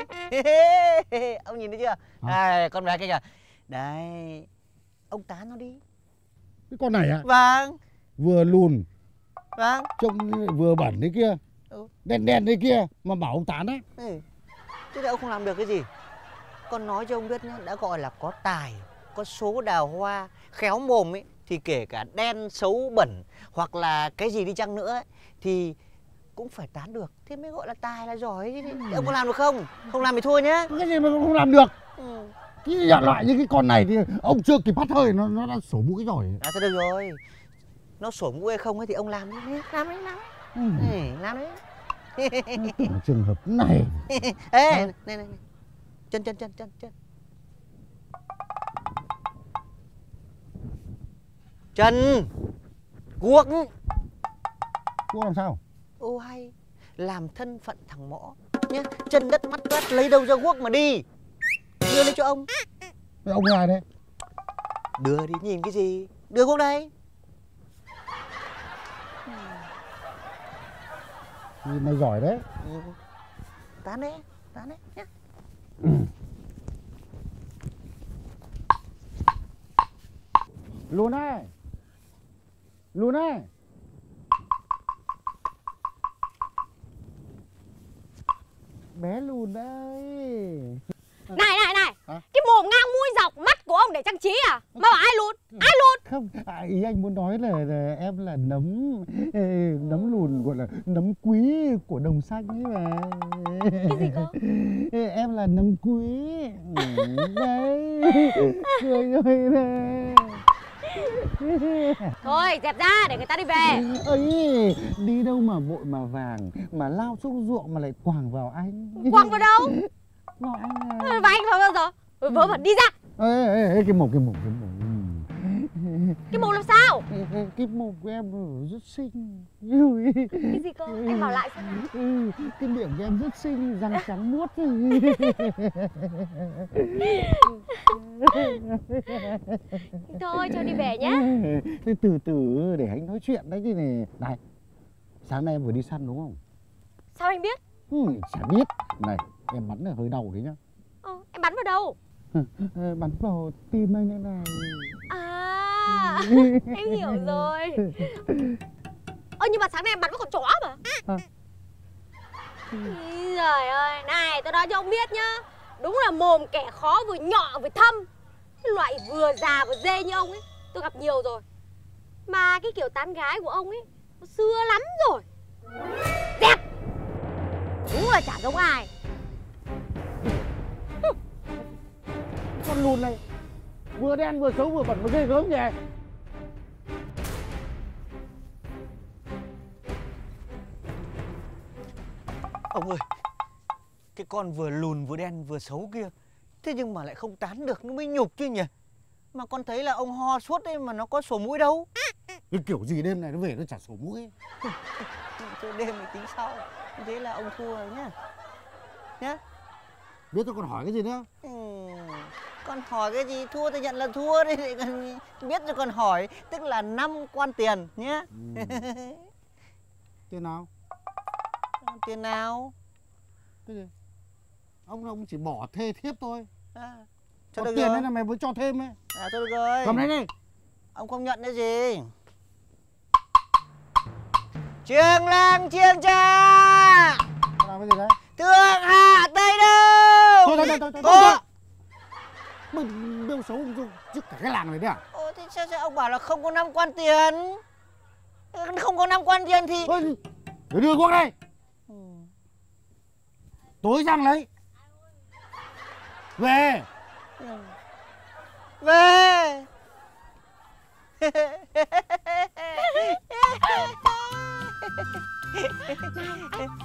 ông nhìn thấy chưa? À, con bé kia kìa. Đấy ông tán nó đi. Cái con này à vâng. Vừa lùn. Vâng. Trông vừa bẩn đấy kia. Ừ. đen đen đấy kia mà bảo ông tán á ừ. chứ ông không làm được cái gì. Con nói cho ông biết nhé đã gọi là có tài có số đào hoa khéo mồm ấy thì kể cả đen xấu bẩn hoặc là cái gì đi chăng nữa ấy, thì cũng phải tán được. Thế mới gọi là tài là giỏi chứ Thế ông có làm được không? Không làm thì thua nhá. Cái gì mà không làm được. Ừ. cái loại như cái con này thì ông chưa kịp hắt hơi nó nó đã sổ mũi rồi. À thôi được rồi. Nó sổ mũi hay không ấy thì ông làm đi làm đi làm ừ. đi. Ừ, làm đi. Tưởng trường hợp này. [laughs] Ê này này này. Chân chân chân chân chân chân guốc. Cô làm sao? Ô hay làm thân phận thằng mõ nhá. Chân đất mắt toét lấy đâu ra guốc mà đi? Đưa lên cho ông. Thế ông là ai đấy? Đưa đi nhìn cái gì? Đưa guốc đây. Thì mày giỏi đấy. Ừ. tán đấy tán đấy nhá. [clears throat] Lùn ơi lùn ơi bé lùn ơi Này này này. Hả? Cái mồm ngang mũi dọc mắt của ông để trang trí à? Mà bảo ai lùn Ai lùn không à, ý anh muốn nói là, là em là nấm ê, nấm lùn gọi là nấm quý của đồng xanh ấy mà. Cái gì cơ? Em là nấm quý. Ừ, đấy. [laughs] Cười rồi nè [laughs] Thôi dẹp ra để người ta đi về. Ấy đi đâu mà vội mà vàng mà lao xuống ruộng mà lại quàng vào anh? Quăng vào đâu? Vào anh à. Và anh vào bao giờ? Vớ vẩn đi ra. Ê, ê, ê, cái mồm cái mồm cái mồm Cái mồm làm sao? Cái mồm của em rất xinh. Cái gì? Cơ? Anh bảo lại xem nào. Ừ, cái miệng của em rất xinh răng trắng muốt. Thôi cho đi về Thế từ từ để anh nói chuyện đấy chứ này này sáng nay em vừa đi săn đúng không? Sao anh biết? Ừ, chả biết. Này em bắn ở hơi đau đấy nhá. Ờ, Em bắn vào đâu? [laughs] Ờ, bắn vào tim anh đây này. À [laughs] em hiểu [laughs] rồi. Ơ nhưng mà sáng nay em bắn có con chó mà À. Ý Giời ơi, này tôi nói cho ông biết nhá. Đúng là mồm kẻ khó vừa nhọ vừa thâm. Loại vừa già vừa dê như ông ấy. Tôi gặp nhiều rồi. Mà cái kiểu tán gái của ông ấy Nó xưa lắm rồi. Đẹp! Đúng là chả giống ai. Con lùn này vừa đen vừa xấu vừa bẩn vừa ghê gớm nhỉ Ông ơi Cái con vừa lùn vừa đen vừa xấu kia Thế nhưng mà lại không tán được nó mới nhục chứ nhỉ? Mà con thấy là ông ho suốt đấy mà nó có sổ mũi đâu. Cái kiểu gì đêm này nó về nó chả sổ mũi Chơi [laughs] đêm thì tính sau Thế là ông thua rồi nhá. Nhá. Biết tôi còn hỏi cái gì nữa? Ừ. Con hỏi cái gì? Thua thì nhận là thua đi lại còn Biết rồi còn hỏi. Tức là năm quan tiền nhá [laughs] tiền nào? Tiền nào? Cái gì ông ông chỉ bỏ thê thiếp thôi. À, Cho được tiền rồi. đấy là mày mới cho thêm ấy. À thôi được rồi. Cầm lấy đi. Ông không nhận cái gì? Trường làng trường cha làm cái gì đấy? Thượng hạ Tây Đâu thôi thôi thôi thôi thôi. thôi mình bêu xấu trước cả cái làng này đấy à? Ồ, thế sao, sao ông bảo là không có năm quan tiền? Ừ, Không có năm quan tiền thì thôi đưa đưa quốc đây. Ừ. tối sang lấy. Về. Về.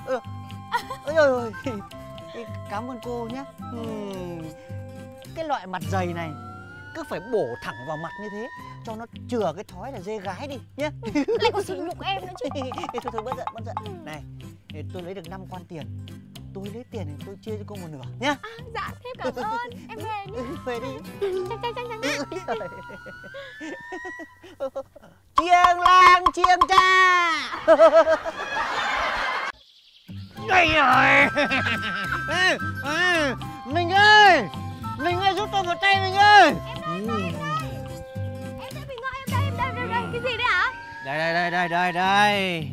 Ừ. Ôi trời ơi. Cảm ơn cô nhé. Ừm, Cái loại mặt dày này Cứ phải bổ thẳng vào mặt như thế Cho nó chừa cái thói là dê gái đi nhé Lại còn sỉ nhục em nữa chứ. [laughs] Thôi thôi bớt giận bớt giận. Này thì tôi lấy được 5 quan tiền. Tôi lấy tiền thì tôi chia cho cô một nửa nhá. Dạ, thế cảm [laughs] ơn. Em về nhé Ừ, Về đi. Chăng chăng chăng chăng Chiêng lang chiêng cha. Đây rồi [laughs] Ê, ê, Mình ơi Mình ơi giúp tôi một tay mình ơi. Em đây, em đây mình gọi em đây, em đây, đây, đây Cái gì đấy hả? Đây đây đây đây đây đây.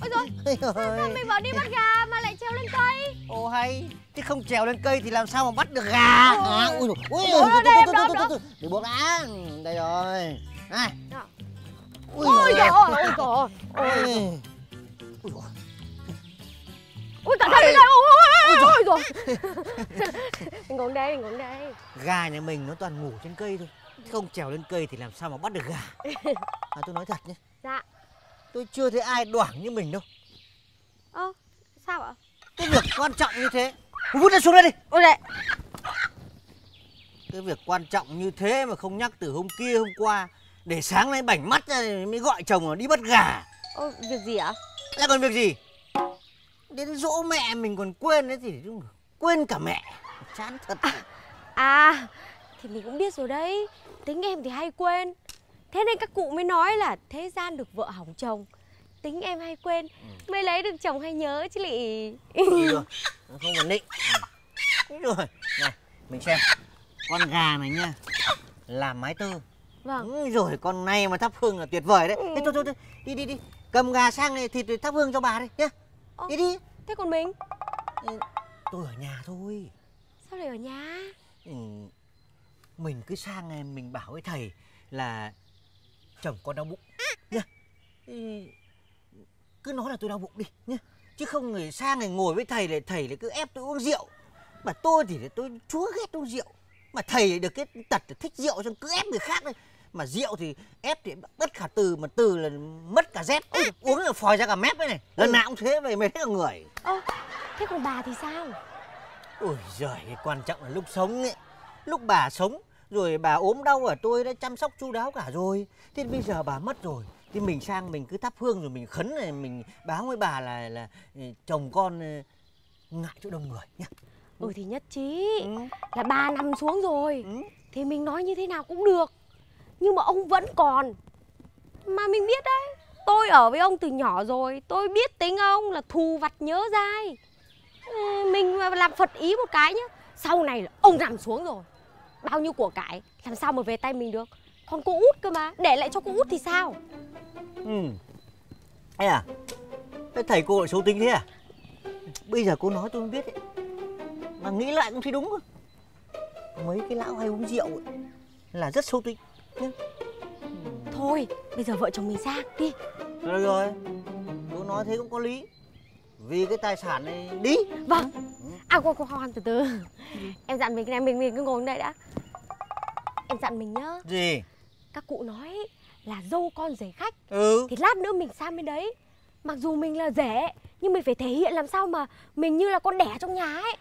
Ôi rồi [laughs] Sao mình bảo đi bắt gà mà lại trèo lên cây? Ồ hay. Chứ không trèo lên cây thì làm sao mà bắt được gà? Ôi. à, Ui dồi ui Ôi, dồi, từ- từ- Để buộc đã. Đây rồi. Này. Ôi dồi ôi. ơi, ôi Ôi. Dồi. Ôi cẩn thận đây, ôi ôi ôi rồi. [laughs] Mình ngồi đây, mình ngồi đây. Gà nhà mình nó toàn ngủ trên cây thôi. Không trèo lên cây thì làm sao mà bắt được gà? [laughs] À tôi nói thật nhé. Dạ. Tôi chưa thấy ai đoảng như mình đâu. Ơ, sao ạ? Cái việc quan trọng như thế. Vút ra xuống đây đi. Ôi đây. Cái việc quan trọng như thế mà không nhắc từ hôm kia hôm qua. Để sáng nay bảnh mắt ra mới gọi chồng đi bắt gà. Ôi, việc gì ạ? Lại còn việc gì Đến dỗ mẹ mình còn quên đấy thì Quên cả mẹ. Chán thật. À, thì mình cũng biết rồi đấy. Tính em thì hay quên. Thế nên các cụ mới nói là thế gian được vợ hỏng chồng. Tính em hay quên Mới lấy được chồng hay nhớ chứ lị. Rồi. [laughs] Không ổn định. Rồi. Này mình xem. Con gà này nha Làm mái tơ. Vâng. Ừ, Rồi con này mà thắp hương là tuyệt vời đấy. Thế thôi thôi thôi. Đi đi đi. Cầm gà sang này thịt rồi thắp hương cho bà đi nhá Ơ. Đi đi. Thế còn mình? Ừ, Tôi ở nhà thôi. Sao lại ở nhà? ừ, Mình cứ sang này mình bảo với thầy là Chồng con đau bụng nhá. Ừ, Cứ nói là tôi đau bụng đi nhá. Chứ không người sang này ngồi với thầy lại thầy lại cứ ép tôi uống rượu. Mà tôi thì tôi chúa ghét uống rượu. Mà thầy được cái tật là thích rượu xong cứ ép người khác thôi Mà rượu thì ép thì bất khả từ Mà từ là mất cả dép. Ôi, Uống là phòi ra cả mép đấy này. Lần nào cũng thế về mệt hết cả người. Ơ, thế còn bà thì sao? Ôi giời, quan trọng là lúc sống ấy. Lúc bà sống Rồi bà ốm đau ở tôi đã chăm sóc chu đáo cả rồi. Thế bây giờ bà mất rồi Thì mình sang mình cứ thắp hương rồi mình khấn này Mình báo với bà là là ừ, chồng con ừ, ngại chỗ đông người nhá. Ừ thì nhất trí. Ừ. Là bà nằm xuống rồi. Ừ. Thì mình nói như thế nào cũng được nhưng mà ông vẫn còn Mà mình biết đấy Tôi ở với ông từ nhỏ rồi Tôi biết tính ông là thù vặt nhớ dai ừ, Mình mà làm phật ý một cái nhá Sau này là ông nằm xuống rồi Bao nhiêu của cải Làm sao mà về tay mình được Còn cô út cơ mà Để lại cho cô út thì sao Ừ. Ê à, thế thầy cô lại xấu tính thế à? Bây giờ cô nói tôi mới biết ấy. Mà nghĩ lại cũng thấy đúng. Mấy cái lão hay uống rượu ấy, là rất xấu tính. Thôi bây giờ vợ chồng mình sang đi. Rồi rồi, cô nói thế cũng có lý. Vì cái tài sản này đi. Vâng. À khoan khoan khoan từ từ. Em dặn mình cái này mình mình cứ ngồi đây đã. Em dặn mình nhá. Gì? Các cụ nói là dâu con rể khách. Ừ. Thì lát nữa mình sang bên đấy. Mặc dù mình là rể Nhưng mình phải thể hiện làm sao mà Mình như là con đẻ trong nhà ấy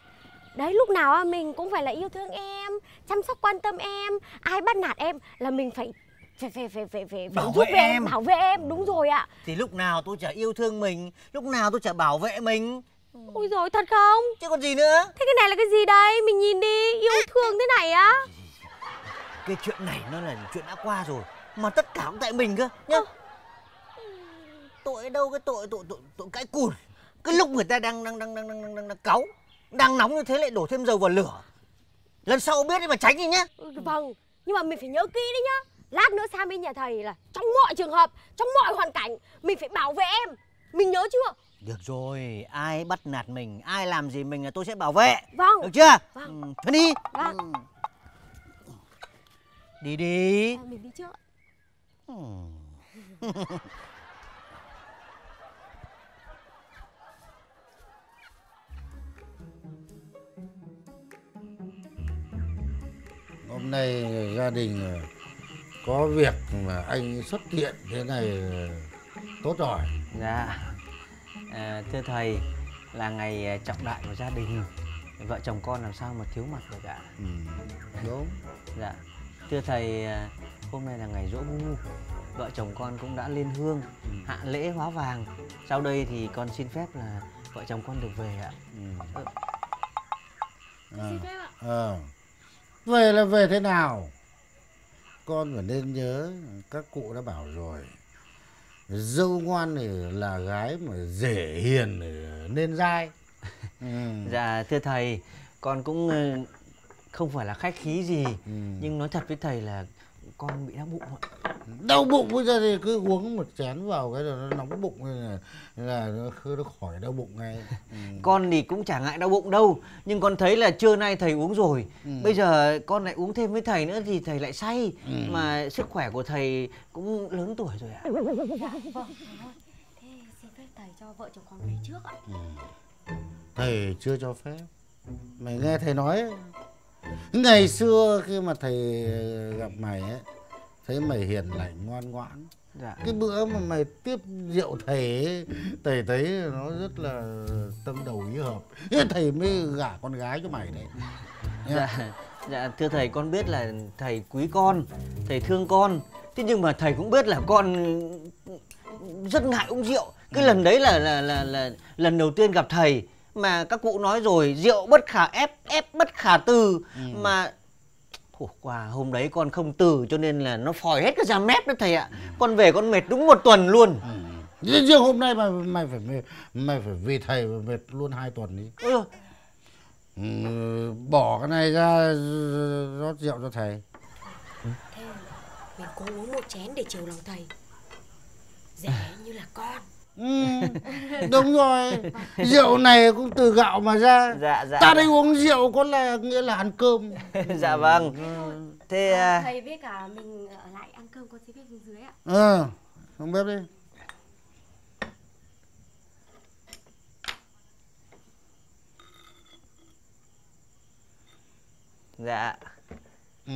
Đấy lúc nào mình cũng phải là yêu thương em Chăm sóc quan tâm em Ai bắt nạt em là mình phải phải phải phải phải phải, Bảo giúp vệ em. bảo vệ em đúng rồi ạ Thì lúc nào tôi chả yêu thương mình, lúc nào tôi chả bảo vệ mình. ôi rồi thật không Chứ còn gì nữa. thế cái này là cái gì đây mình nhìn đi yêu thương thế này á Cái chuyện này nó là chuyện đã qua rồi. Mà tất cả cũng tại mình cơ nhá. Tội đâu cái tội tội tội tội cãi cùn. Cái lúc người ta đang đang đang đang đang, đang, đang, đang cáu, đang nóng như thế lại đổ thêm dầu vào lửa. Lần sau biết đi mà tránh đi nhá. Ừ, vâng nhưng mà mình phải nhớ kỹ đấy nhá lát nữa sang bên nhà thầy là trong mọi trường hợp trong mọi hoàn cảnh mình phải bảo vệ em mình nhớ chưa Được rồi, ai bắt nạt mình, ai làm gì mình là tôi sẽ bảo vệ. vâng Được chưa? Vâng. Ừ, thôi đi. Vâng. Ừ. Đi đi. À, mình đi trước Ừ. [laughs] Hôm nay gia đình ờ, có việc mà anh xuất hiện thế này ờ, tốt rồi. Dạ, à, thưa thầy, là ngày à, trọng đại của gia đình, vợ chồng con làm sao mà thiếu mặt được ạ? Ừ, đúng. Dạ, thưa thầy, à, hôm nay là ngày dỗ bu, vợ chồng con cũng đã lên hương, hạ lễ hóa vàng. Sau đây thì con xin phép là vợ chồng con được về ạ. Ừ. Ờ, À, xin phép ạ ờ. Về là về thế nào? Con phải nên nhớ các cụ đã bảo rồi. Dâu ngoan thì là gái mà rể hiền nên dai. Ừ. [laughs] Dạ, thưa thầy, con cũng ờ, không phải là khách khí gì, Ừ. nhưng nói thật với thầy là con bị đau bụng ạ. đau bụng bây giờ thì cứ uống một chén vào cái rồi nó nóng bụng là, là nó, nó khỏi đau bụng ngay. [laughs] Ừ. Con thì cũng chả ngại đau bụng đâu Nhưng con thấy là trưa nay thầy uống rồi. Ừ. Bây giờ con lại uống thêm với thầy nữa thì thầy lại say. Ừ. Mà sức khỏe của thầy cũng lớn tuổi rồi ạ. Dạ vâng. Thế xin phép thầy cho vợ chồng con về trước ạ. Thầy chưa cho phép. Mày nghe thầy nói ngày xưa khi mà thầy gặp mày ấy thấy mày hiền lành ngoan ngoãn. Dạ. Cái bữa mà mày tiếp rượu thầy ấy, thầy thấy nó rất là tâm đầu ý hợp. Thế thầy mới gả con gái cho mày đấy Dạ, dạ thưa thầy con biết là thầy quý con Thầy thương con. Thế nhưng mà thầy cũng biết là con rất ngại uống rượu. Cái lần đấy là là là là lần đầu tiên gặp thầy Mà các cụ nói rồi rượu bất khả ép, ép bất khả từ Mà Khổ qua hôm đấy con không từ cho nên là nó phòi hết cả ra mép đó thầy ạ. Con về con mệt đúng một tuần luôn. Riêng riêng hôm nay mày mày phải mày, mày phải vì thầy mà mệt luôn hai tuần đi. Dồi, Ừ, bỏ cái này ra rót rượu cho thầy. Thế mình cố uống một chén để chiều lòng thầy. Rể như là con ừ, đúng rồi. Rượu này cũng từ gạo mà ra. Dạ dạ ta đây uống rượu có là nghĩa là ăn cơm. [laughs] Dạ vâng. Thế à, thầy với cả mình ở lại ăn cơm con xin phép xuống dưới ạ? Ờ không bếp đi. Dạ. Ừ.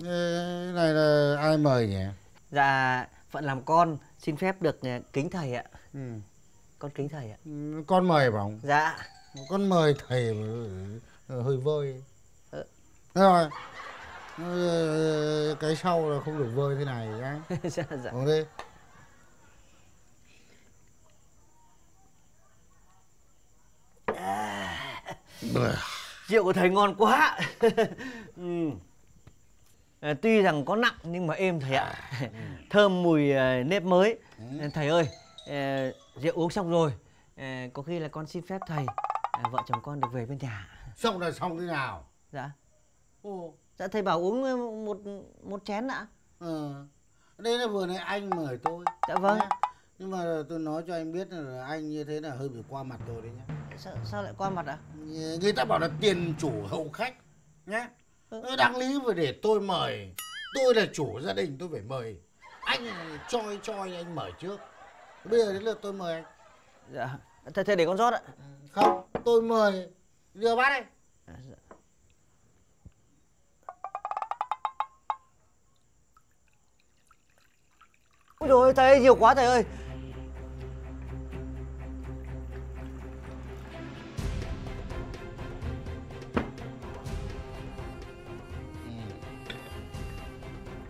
Cái này là ai mời nhỉ? Dạ, phận làm con xin phép được ờ, kính thầy ạ. ừ. Con kính thầy ạ. Ừ, con mời không Dạ. con mời thầy mà, ờ, hơi vơi Ờ. Thế rồi Ờ, cái sau là không được vơi thế này nhá [laughs] dạ dạ. đi Bừa. Rượu của thầy ngon quá. [laughs] ừ. Ờ, tuy rằng có nặng nhưng mà êm thầy ạ. [laughs] Thơm mùi ờ, nếp mới. Thầy ơi, ờ, rượu uống xong rồi. Ờ, có khi là con xin phép thầy ờ, vợ chồng con được về bên nhà. xong là xong thế nào Dạ. Ồ, Dạ thầy bảo uống ờ, một một chén ạ. Ờ. Đây là vừa nãy anh mời tôi. Dạ vâng. Nhá. Nhưng mà tôi nói cho anh biết là anh như thế là hơi bị qua mặt tôi đấy nhá. Sao, sao lại qua mặt ạ? Người ta bảo là tiền chủ hậu khách nhá. Đáng lý phải để tôi mời. Tôi là chủ gia đình tôi phải mời. Anh choi choi anh mời trước. Bây giờ đến lượt tôi mời anh. Dạ. Thầy, thầy để con rót ạ. Không, tôi mời. Đưa bát đây. Ôi dồi ôi, thầy ơi, nhiều quá thầy ơi.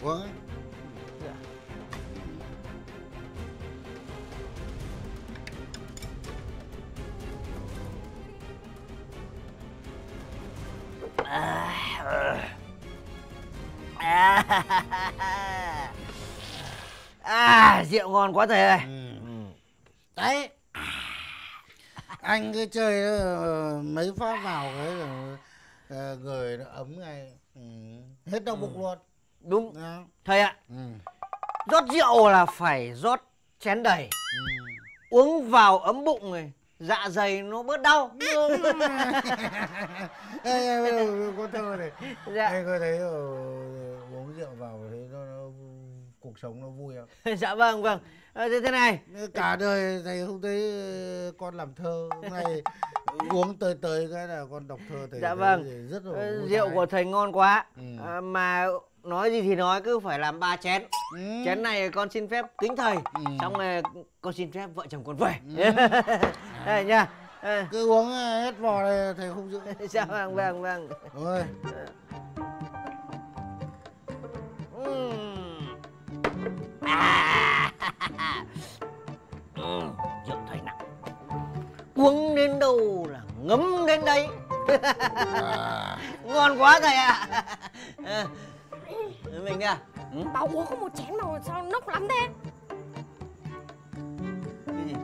Ấy. À, à rượu ngon quá thầy ơi. Ừ. Đấy. Anh cứ chơi ờ, mấy phát vào cái là, ờ, người nó ấm ngay. Ừ. Hết đau bụng luôn. Đúng. Thầy ạ, Ừ. rót rượu là phải rót chén đầy. Ừ. Uống vào ấm bụng rồi, dạ dày nó bớt đau. [laughs] Có thơ này. Dạ. Anh có thấy uống rượu vào thấy nó, nó cuộc sống nó vui không? [laughs] dạ vâng vâng. Ờ, thế thế này, Cả đời thầy không thấy con làm thơ. Hôm nay uống tới tới cái là con đọc thơ thầy Dạ thấy vâng. rất là rượu của thầy ngon quá. Ừ. À, mà nói gì thì nói cứ phải làm ba chén. Ừ. Chén này con xin phép kính thầy. Ừ. Xong rồi con xin phép vợ chồng con về. Ừ. [laughs] Đây nha. Ờ, cứ uống ờ, hết vò này thầy không giữ [laughs] dạ vâng vâng vâng. Ôi, Ừm. À. Ừm, Rượu thầy nặng Uống đến đâu là ngấm đến đấy [laughs] à, Ngon quá thầy ạ à. Mình à ừ? Bảo uống có một chén mà sao nốc lắm thế? Cái gì?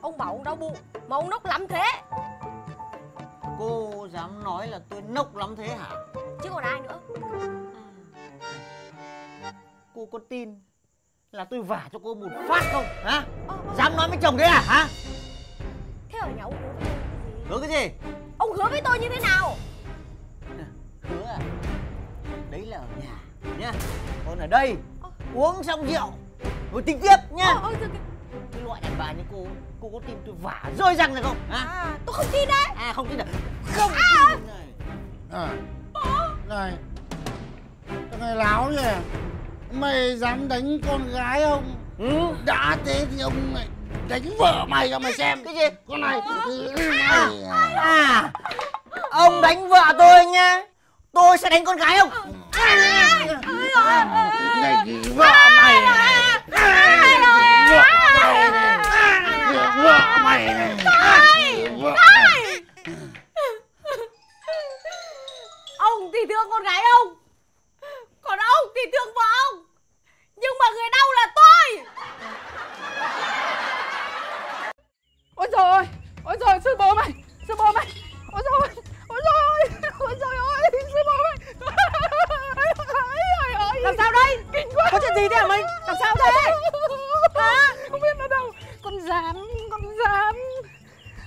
Ông bảo ông đau bụng Mà ông nốc lắm thế. Cô dám nói là tôi nốc lắm thế hả? Chứ còn ai nữa. Cô có tin là tôi vả cho cô một phát không? Hả? Ờ, ờ, Dám nói với chồng thế à? Hả? Thế ở nhà ông hứa với tôi cái gì? Hứa cái gì? Ông hứa với tôi như thế nào? Hứa à? Đấy là ở nhà nhá Còn ở đây Uống xong rượu Rồi tính tiếp nhá. Ờ, ờ. Cái loại đàn bà như cô Cô có tin tôi vả rơi răng ra không? Hả? À tôi không tin đấy. À không tin à? Không tin này. À. Này Thằng này láo nhỉ? Mày dám đánh con gái không ừ. Đã thế thì ông lại đánh vợ mày cho mày xem. Cái gì? Con này mày À Ông đánh vợ tôi nhá Tôi sẽ đánh con gái không Này vợ mày này. Vợ mày này. Vợ mày này. Vợ Ông thì thương con gái ông. Còn ông thì thương vợ ông. Nhưng mà người đau là tôi. Ôi trời ơi, ôi trời sư bố mày, sư bố mày. Ôi trời ơi, ôi trời ôi trời ơi, sư. Ôi ơi, Làm sao đây? Kinh quá. Có chuyện gì thế hả mình? Làm sao thế? Hả? Không biết nó đâu. Con rán, con rán.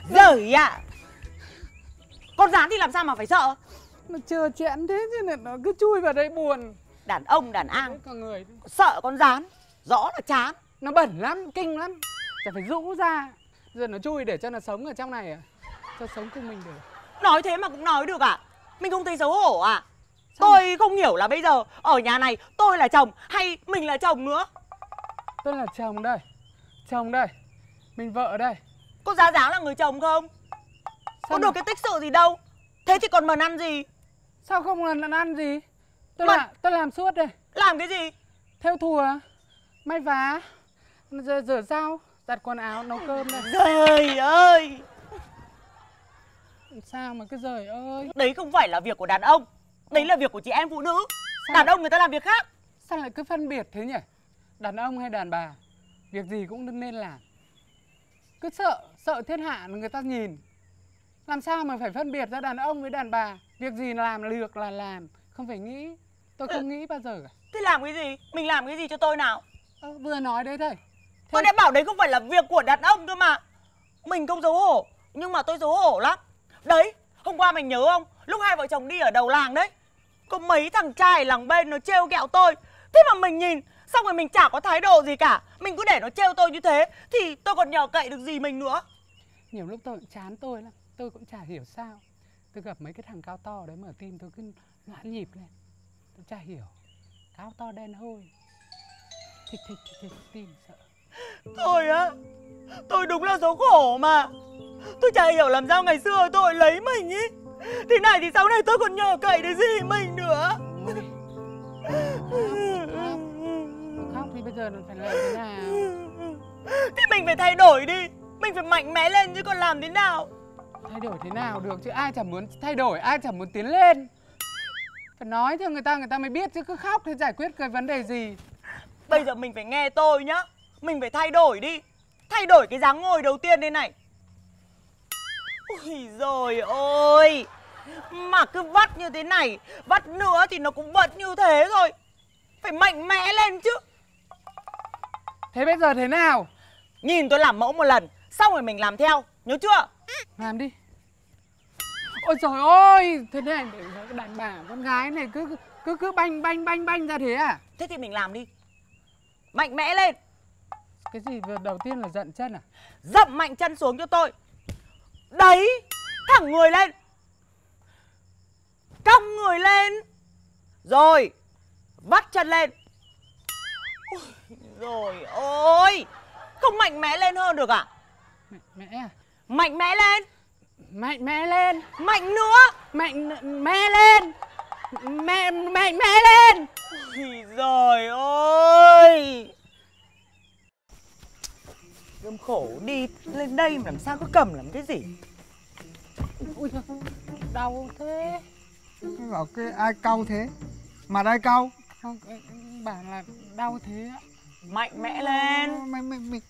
Giời ạ Con rán thì làm sao mà phải sợ Nó chờ chẽn thế nên nó cứ chui vào đây buồn. Đàn ông đàn an Cả người Sợ con rán Rõ là chán nó bẩn lắm, kinh lắm. Chả phải rũ ra. Giờ nó chui để cho nó sống ở trong này à? Cho sống cùng mình được. Nói thế mà cũng nói được à Mình không thấy xấu hổ à Tôi không hiểu là bây giờ Ở nhà này tôi là chồng Hay mình là chồng nữa Tôi là chồng đây. Chồng đây. Mình vợ đây. Có giá dáng là người chồng không Có Sao được mà- cái tích sự gì đâu Thế thì còn mần ăn gì Sao không lần ăn gì? Tôi Mà- làm tôi làm suốt đây. Làm cái gì Theo thùa, may vá, rửa, rau, giặt quần áo, nấu cơm đây. Trời ơi Sao mà cứ rời ơi? Đấy không phải là việc của đàn ông Đấy là việc của chị em phụ nữ Sao Đàn lại- ông người ta làm việc khác Sao lại cứ phân biệt thế nhỉ? Đàn ông hay đàn bà, việc gì cũng nên làm. Cứ sợ, sợ thiên hạ người ta nhìn. Làm sao mà phải phân biệt ra đàn ông với đàn bà? Việc gì làm được là làm, không phải nghĩ tôi không nghĩ bao giờ cả Thế làm cái gì? Mình làm cái gì cho tôi nào? Ơ, vừa nói đấy thôi Tôi đã bảo đấy không phải là việc của đàn ông cơ mà Mình không xấu hổ Nhưng mà tôi xấu hổ lắm Đấy, hôm qua mình nhớ không? Lúc hai vợ chồng đi ở đầu làng đấy Có mấy thằng trai làng bên nó trêu ghẹo tôi. Thế mà mình nhìn Xong rồi mình chả có thái độ gì cả. Mình cứ để nó trêu tôi như thế Thì tôi còn nhờ cậy được gì mình nữa? Nhiều lúc tôi cũng chán tôi lắm tôi cũng chả hiểu sao. Tôi gặp mấy cái thằng cao to đấy mở tim tôi cứ loạn nhịp lên. Tôi chả hiểu cao to đen hôi thích thích thích, thích tim sợ. Tôi á Tôi đúng là xấu khổ mà. Tôi chả hiểu làm sao ngày xưa tôi lấy mình ý. Thế này thì sau này tôi còn nhờ cậy được gì mình nữa? Khóc thì bây giờ nó phải làm thế nào? Thì mình phải thay đổi đi. Mình phải mạnh mẽ lên chứ còn làm thế nào? Thay đổi thế nào được chứ? Ai chẳng muốn thay đổi ai chẳng muốn tiến lên? Phải nói cho người ta người ta mới biết chứ. Cứ khóc thì giải quyết cái vấn đề gì? Bây giờ mình phải nghe tôi nhá Mình phải thay đổi đi. Thay đổi cái dáng ngồi đầu tiên đây này. Ôi rồi ôi Mà cứ vắt như thế này Vắt nữa thì nó cũng vẫn như thế thôi Phải mạnh mẽ lên chứ. Thế bây giờ thế nào? Nhìn tôi làm mẫu một lần Xong rồi mình làm theo. Nhớ chưa? Làm đi. Ôi trời ơi thế này để đàn bà con gái này cứ cứ cứ banh banh banh banh ra thế à? Thế thì mình làm đi. Mạnh mẽ lên cái gì đầu tiên là giận chân à? Dậm mạnh chân xuống cho tôi. Đấy Thẳng người lên. Cong người lên. Rồi Vắt chân lên. Ôi, Rồi ôi Không mạnh mẽ lên hơn được à mẹ mẹ à? Mạnh mẽ lên. Mạnh mẽ lên. Mạnh nữa. Mạnh mẽ lên. Mẹ mạnh mẽ lên. Thì rồi ôi Gâm khổ đi lên đây mà làm sao cứ cầm làm cái gì? Ui giời, đau thế. Cái bảo cái ai cau thế? Mặt ai cau? Không bảo là đau thế ạ. Mạnh mẽ lên. Mày mày mày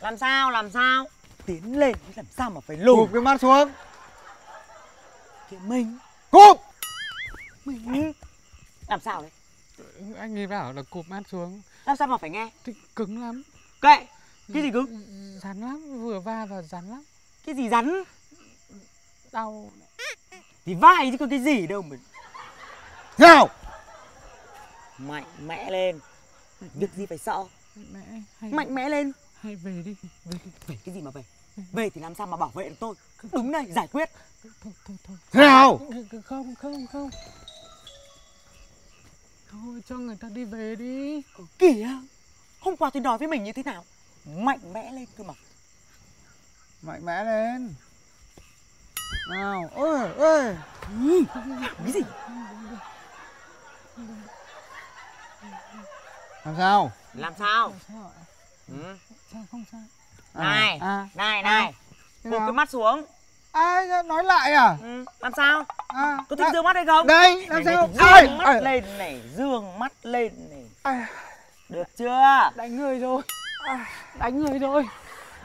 Làm sao làm sao? Tiến lên làm sao mà phải lùi? Cụp cái mắt xuống. Kìa mình. Cụp! Mình Làm sao đấy? Anh ấy bảo là cụp mắt xuống. Làm sao mà phải nghe? Thì cứng lắm. Kệ Cái gì cứng rắn lắm vừa va vào rắn lắm. Cái gì rắn? Đau. Thì vai chứ có cái gì đâu mình Nào! Mạnh mẽ lên. Việc gì phải sợ? Mẹ hay Mạnh mẽ lên. Hay về đi. Về đi. Về cái gì mà về? Về thì làm sao mà bảo vệ được tôi? Đứng đây giải quyết. Thôi thôi thôi. Thế nào không không không. Thôi cho người ta đi về đi. Kìa! Hôm qua tôi nói với mình như thế nào Mạnh mẽ lên cơ mà. Mạnh mẽ lên. Nào Ôi ôi. Cái gì? Làm sao? Làm sao? Ừ. sao không sao? À, Này à, Này này. Cụp nào? cái mắt xuống. Ai nói lại à? Ừ. Làm sao? À, Có thích à, dương mắt hay không? Đây làm Này, sao? này, Ai, Dương mắt ai, lên này Dương mắt lên này. Ai, Được chưa? Đánh người rồi đánh người rồi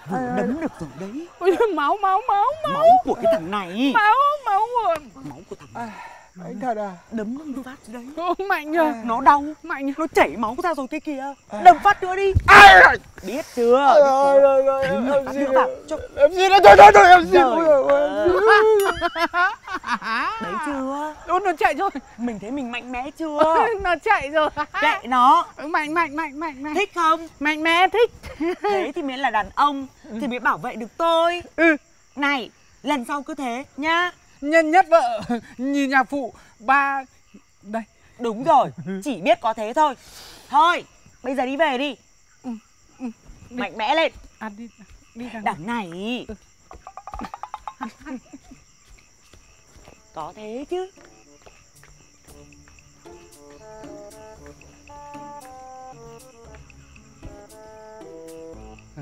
Vừa đấm được rồi đấy. ôi giời, máu máu máu. Máu của cái thằng này. Máu máu Máu của thằng này Anh thật à? Đấm nó một phát đấy. Mạnh nhờ. Nó đau. Mạnh nhờ. Nó chảy máu ra rồi cái kia. Đấm phát nữa đi. Ai Biết chưa? Rồi rồi rồi một Em vào. Cho Em gì đó Thôi thôi thôi em Rồi. Ôi. Đấy chưa? Ôi, nó chạy rồi. Mình thấy mình mạnh mẽ chưa? Nó chạy rồi. Kệ nó. Mạnh mạnh mạnh mạnh mạnh. Thích không? Mạnh mẽ thích. Thế thì mới là đàn ông Thì mới bảo vệ được tôi. Ừ. Này Lần sau cứ thế nhá nhân nhất vợ. Nhìn nhà phụ ba đây. Đúng rồi Chỉ biết có thế thôi. Thôi Bây giờ đi về đi. Ừ, ừ, đi. Mạnh mẽ lên. Ăn đi đi đằng này. Có thế chứ.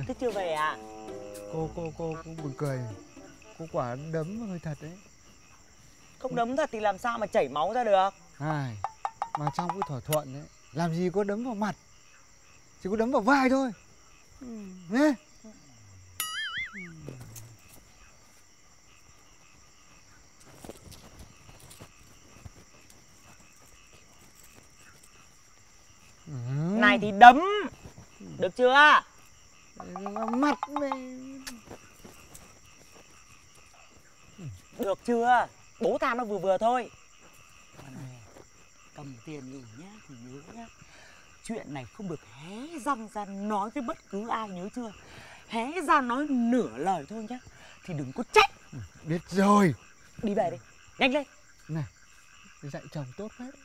Thế chưa về à Cô cô cô cũng buồn cười. Cô quả đấm hơi thật đấy Không đấm thật thì làm sao mà chảy máu ra được? Ai, mà trong cái thỏa thuận ấy làm gì có đấm vào mặt chỉ có đấm vào vai thôi. Nhé. Này thì đấm Được chưa? Mặt mày. Được chưa Bố tao nó vừa vừa thôi. Này Cầm tiền rồi nhá Thì nhớ nhá. Chuyện này không được hé răng ra nói với bất cứ ai nhớ chưa? Hé ra nói nửa lời thôi nhá Thì đừng có trách. Biết rồi. Đi về đi Nhanh lên. Dạy chồng tốt phết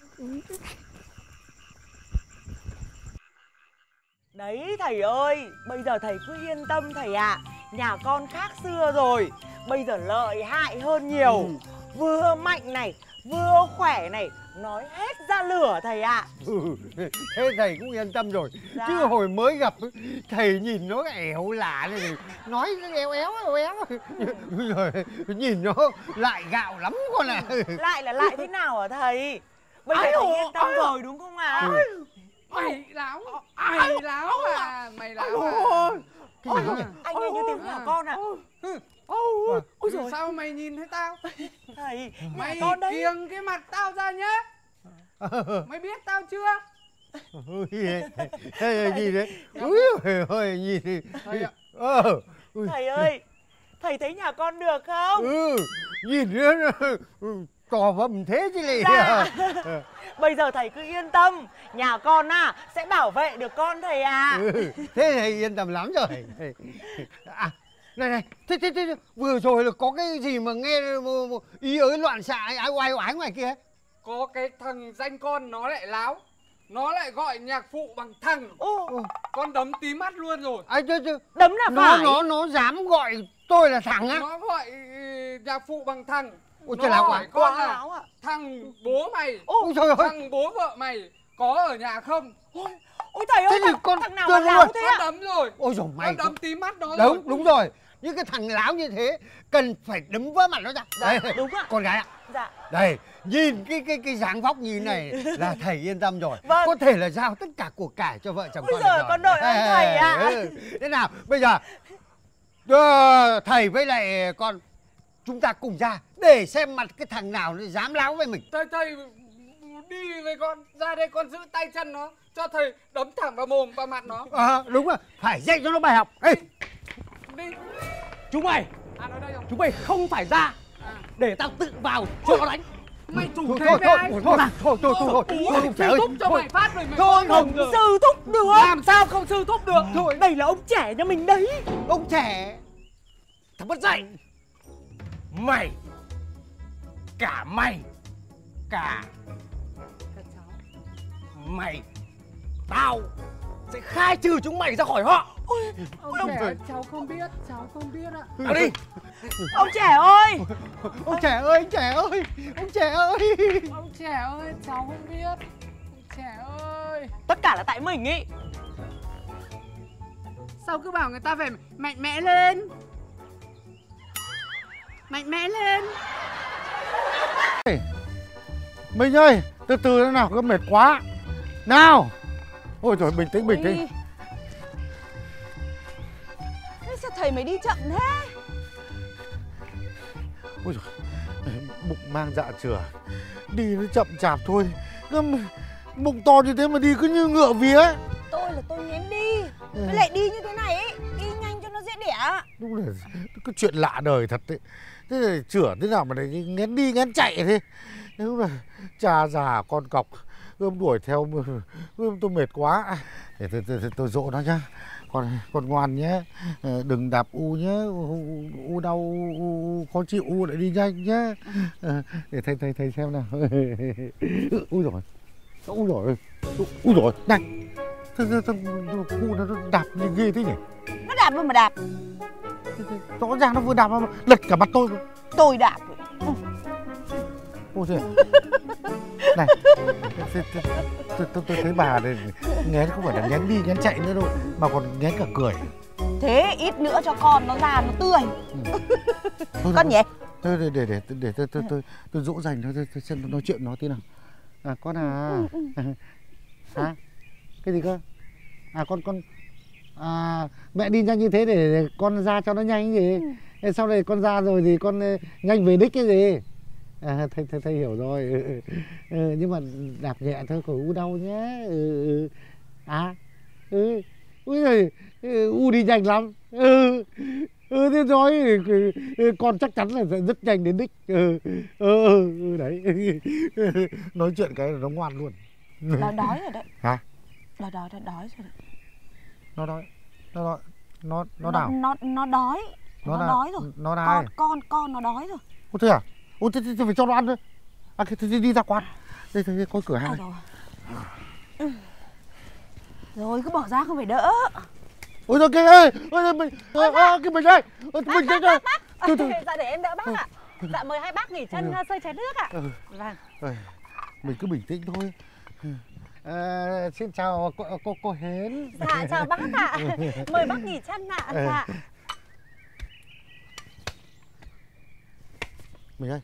Đấy thầy ơi Bây giờ thầy cứ yên tâm thầy ạ. Nhà con khác xưa rồi Bây giờ lợi hại hơn nhiều Vừa mạnh này Vừa khỏe này Nói hết ra lửa thầy ạ. [laughs] Ừ, thế thầy cũng yên tâm rồi. Dạ. chứ hồi mới gặp thầy nhìn nó ẻo lả này thì nói nó éo éo éo [laughs] éo. Rồi nhìn nó lại gạo lắm con ạ. Lại là lại thế nào hả thầy? Bây giờ thầy yên tâm rồi đúng không ạ? Mày láo mày láo à mày láo à cái gì nhỉ Anh nghe như tiếng nhỏ con ạ? Ôi rồi sao mày nhìn thấy tao? Thầy mày con đấy. kiêng cái mặt tao ra nhá. [laughs] Mày biết tao chưa? Thế gì đấy. Ui ôi nhìn Thầy ơi Thầy thấy nhà con được không? Ừ nhìn nó ừ, to vầm thế chứ lì. Dạ. [laughs] Bây giờ thầy cứ yên tâm. Nhà con à sẽ bảo vệ được con thầy à ừ, thế thầy yên tâm lắm rồi. À này này thế thế thế vừa rồi là có cái gì mà nghe ý ới loạn xạ ai oai oái ngoài kia? Có cái thằng danh con nó lại láo. Nó lại gọi nhạc phụ bằng thằng. Ô, con đấm tí mắt luôn rồi. Ai chứ chứ. Đấm là nó phải. nó nó dám gọi tôi là thằng á. Nó gọi ừ, nhạc phụ bằng thằng Ôi nó trời hỏi quả. con là ạ. Thằng bố mày ôi trời ơi. thằng bố vợ mày có ở nhà không? Ôi thầy ơi Thế thằng, con thằng nào mà láo thế ạ? đấm rồi. Ôi dồi mày con đấm tí mắt nó rồi. đúng đúng rồi. Những cái thằng láo như thế cần phải đấm vỡ mặt nó ra. Dạ, đây đúng ạ. con gái ạ. Dạ. Đây nhìn cái cái cái dáng vóc như này [laughs] là thầy yên tâm rồi. Vâng. có thể là giao tất cả của cải cho vợ chồng Ôi con rồi. con đội ơn thầy ạ. Ừ. thế nào? Bây giờ thầy với lại con chúng ta cùng ra để xem mặt cái thằng nào nó dám láo với mình. Thầy thầy đi với con ra đây con giữ tay chân nó cho thầy đấm thẳng vào mồm vào mặt nó. Ờ đúng rồi phải dạy cho nó bài học. Ê, đi. Chúng mày, à nói đây chúng mày không phải ra để tao tự vào cho nó đánh. mày chủ thôi thế thôi với thôi ai thôi thôi thôi thôi thôi thôi thôi thúc cho thôi mày phát rồi mày Thôi, coi không, đồng rồi. Sư thúc được. Làm sao không sư thúc được? Thôi. Đây là ông trẻ nhà mình đấy. Ông trẻ. Thằng mất dạy. Mày, cả mày, cả mày, tao sẽ khai trừ chúng mày ra khỏi họ. ông trẻ cháu không biết cháu không biết ạ. Tao đi. Ông trẻ ơi! Ông trẻ ơi ông trẻ ơi ông trẻ ơi. Ông trẻ ơi cháu không biết. Ông trẻ ơi! Tất cả là tại mình ý. Sao cứ bảo người ta phải mạnh mẽ lên mạnh mẽ lên Mình ơi, từ từ thế nào, cứ mệt quá. Nào. Ôi trời, bình tĩnh, bình tĩnh. Thế sao thầy mày đi chậm thế? Ôi trời, bụng mang dạ chửa. Đi nó chậm chạp thôi. Cứ bụng to như thế mà đi cứ như ngựa vía. Tôi là tôi nhén đi Với lại đi như thế này ấy Đi nhanh cho nó dễ đẻ Đúng là cái chuyện lạ đời thật đấy. Thế là chửa thế nào mà lại ngén đi ngén chạy thế. Đúng là cha già con cọc. Ươm đuổi theo ươm tôi mệt quá. Để tôi, tôi, tôi, tôi dỗ nó nhá. Con con ngoan nhé. Đừng đạp u nhé. U, u đau u, u khó chịu u lại đi nhanh nhé. Để thầy thầy thầy xem nào. u rồi. u rồi. u rồi. Này. Thằng thằng cu nó đạp như ghê thế nhỉ? Nó đạp luôn mà đạp rõ ràng nó vừa đạp mà lật cả mặt tôi Tôi đạp. Ôi trời này tôi, thấy bà này nghén không phải là nghén đi nghén chạy nữa đâu mà còn nghén cả cười. Thế ít nữa cho con nó ra nó tươi. Thôi, Con nhỉ? thôi để để để để tôi tôi tôi tôi dỗ dành nó tôi, xem nó nói chuyện nó tí nào. À con à. Hả cái gì cơ? À con con à mẹ đi nhanh như thế để, con ra cho nó nhanh gì? Thế sau này con ra rồi thì con ờ, nhanh về đích cái gì? À, thầy, thầy thầy hiểu rồi. Ừ, ừ. Ừ, nhưng mà đạp nhẹ thôi khỏi u đau nhé. Ừ, ừ. à ừ. Ui giời ừ, u đi nhanh lắm. Ừ. Ừ thế ừ, ừ, con chắc chắn là sẽ rất nhanh đến đích. Ừ. Ừ, ừ, ừ đấy. [laughs] Nói chuyện cái là nó ngoan luôn. Nó đói rồi đấy. Hả? Nó đói, nó đói rồi đấy nó đói nó đói nó nó nó, nào nó, nó đói Nó, là- đói rồi nó là con, con, con nó đói rồi Ủa thế à? Ủa thế, thế, thế phải cho nó ăn thôi. À thế, thế, thế đi ra quán. Đây, đây, đây có cửa À hàng. rồi Ừ. Rồi cứ bỏ ra không phải đỡ Ôi rồi cái ơi, ôi mình, ôi, ôi, cái mình đây. Ôi, mình đây đây. Từ từ. Dạ để em đỡ bác ạ Dạ mời hai bác nghỉ chân Ừ. sơi chén nước ạ Ừ. Vâng Mình cứ bình tĩnh thôi. À, xin chào cô, cô, cô Hến. Dạ chào bác ạ [laughs] Mời bác nghỉ chân ạ Ừ. Dạ Mình ơi.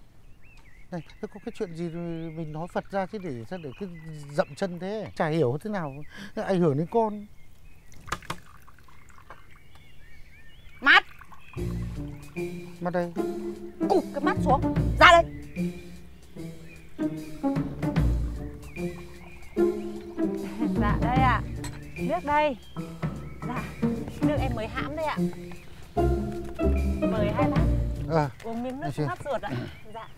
Này, thế có cái chuyện gì mình nói Phật ra chứ để sao để cứ dậm chân thế. Chả hiểu thế nào ảnh hưởng đến con. Mắt Mà đây. Cụp cái mắt xuống Ra đây Dạ đây ạ. Nước đây. Dạ Nước em mới hãm đây ạ. Mời hai bác. À, uống miếng nước hấp ruột ạ. Dạ.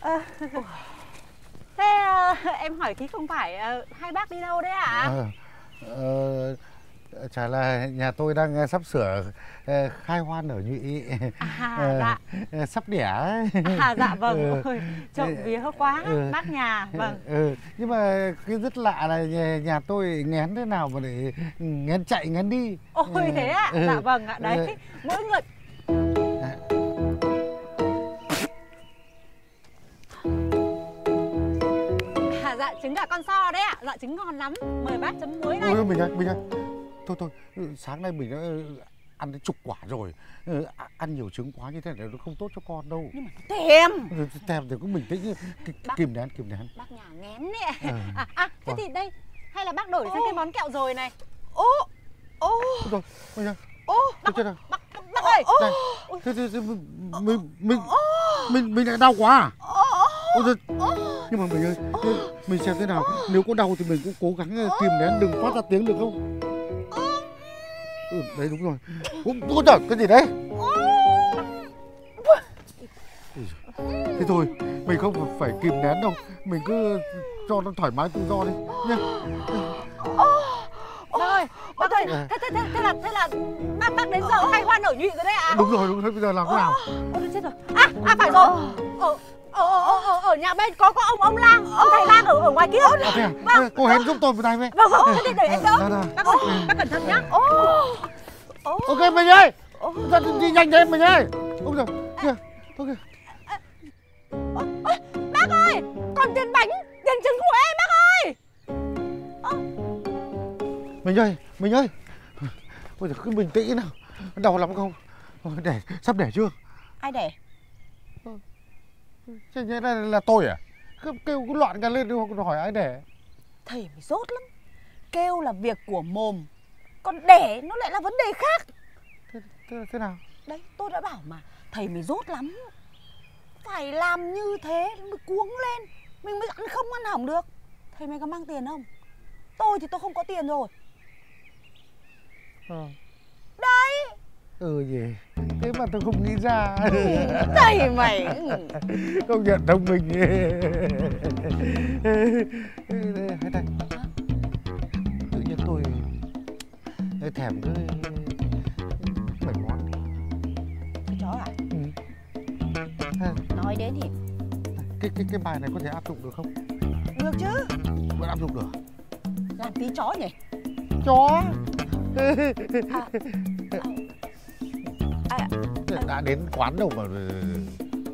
Ờ, Thế ờ, em hỏi tí không phải ờ, hai bác đi đâu đấy ạ? Ờ, ờ, chả là nhà tôi đang ờ, sắp sửa ờ, khai hoan ở nhụy À, [laughs] Ờ, dạ. ờ, sắp đẻ. À dạ [laughs] vâng, Ừ. trộm Ừ. vía quá, Ừ. bác nhà, vâng. ừ, nhưng mà cái rất lạ là nhà, nhà tôi ngén thế nào mà để ngén chạy ngén đi Ôi thế ạ, Ừ. dạ vâng ạ, đấy, Ừ. mỗi người... À, dạ trứng gà con so đấy ạ, dạ trứng ngon lắm, mời bác chấm muối này. ôi mình ơi mình ơi thôi thôi ừ, sáng nay mình đã ừ, ăn đến chục quả rồi Ừ, a- ăn nhiều trứng quá như thế này nó không tốt cho con đâu Nhưng mà thèm. Thèm thì cũng bình tĩnh Bác- kìm nén kìm nén Bác nhà ngén đấy Ừ. [laughs] À, à, thế Vâng. thì đây, hay là bác đổi sang cái món kẹo rồi này. Ô, ô, rồi mình ơi ô, chết rồi. bác, bác ơi. Đây. Thế, thế, thế mình, mình, mình, mình, mình lại đau quá à? Ôi giời. Nhưng mà mình ơi, thế mình xem thế nào. Nếu có đau thì mình cũng cố gắng ờ, kìm nén đừng phát ra tiếng được không? Ừ, đấy đúng rồi. Cũng có trời, cái gì đấy? Thế thôi, mình không phải kìm nén đâu. Mình cứ cho nó thoải mái tự do đi nhá. Ơi, bác ơi, À. thế, thế, thế, thế là, thế là bác, bác đến giờ khai hoan ở nhụy rồi đấy ạ? Đúng rồi, đúng rồi. Bây giờ làm thế nào? Ôi chết rồi. À, à phải rồi. Ở, ở, ở, ở, ở nhà bên có có ông ông lang, ông thầy lang ở ở ngoài kia. À, à? Ê, Cô Hến giúp tôi một tay với. Vâng vâng, thế thì để em đỡ. Bác ơi, bác cẩn thận nhá. Ok mình ơi. Ra đi, nhanh lên mình ơi. Ôi giời, kìa. Ok. Bác ơi, còn tiền bánh, tiền trứng của em bác ơi. Mình ơi, mình ơi. Ôi giời, cứ bình tĩnh nào. Đau lắm không? Để, sắp đẻ chưa? Ai để? Chứ như là, là tôi à? Cứ kêu cứ loạn cả lên không hỏi ai đẻ. Thầy mày dốt lắm. Kêu là việc của mồm. Còn đẻ nó lại là vấn đề khác. Thế, thế, thế nào? Đấy, tôi đã bảo mà Thầy mày dốt lắm Phải làm như thế mới cuống lên Mình mới ăn không ăn hỏng được Thầy mày có mang tiền không? Tôi thì tôi không có tiền rồi Ờ. Đấy Ừ gì? Thế mà tôi không nghĩ ra. [laughs] Thầy mày Công nhận thông minh. Đây, đây. Tự nhiên tôi thèm cái bảy món. Cái chó à? Ừ. À, Nói đến thì cái cái cái bài này có thể áp dụng được không? được chứ Vẫn áp dụng được. Làm tí chó nhỉ Chó. à, đã đến quán đâu mà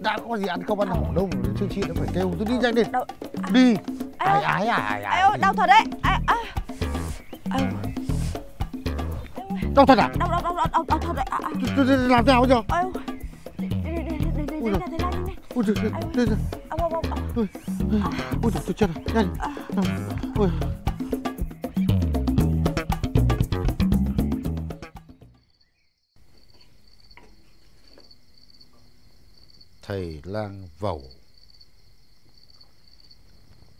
đã có gì ăn không ăn hỏng đâu chương chị nó phải kêu tôi đi nhanh đi. Đâu đi. à, ái ái ái ái Ai ơi, đau thật đấy. À, à. À, đau thật à? Đau đau đau đau đau, thật đấy. À, à. Làm thế nào bây giờ Ôi, đây, Ui đây, giời. đây, đây, đây, đây. ôi trời Ai ơi. đây rồi À, wow, wow, wow. ôi. trời thầy lang vẩu.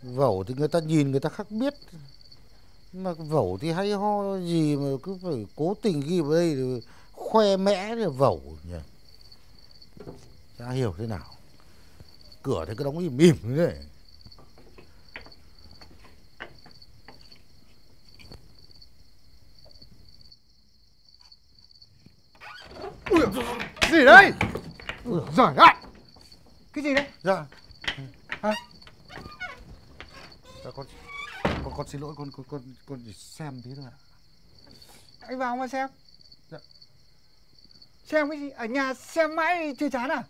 Vẩu thì người ta nhìn người ta khác biết. Mà vẩu thì hay ho gì mà cứ phải cố tình ghi vào đây rồi khoe mẽ là vẩu nhỉ? Chả hiểu thế nào. Cửa thì cứ đóng im im thế. Này Gì đây? Giỏi ạ. Cái gì đấy? dạ Hả? dạ con con con xin lỗi con con con con chỉ xem tí thôi ạ Anh vào mà xem. Dạ. Xem cái gì? Ở nhà xem mãi thì chưa chán à?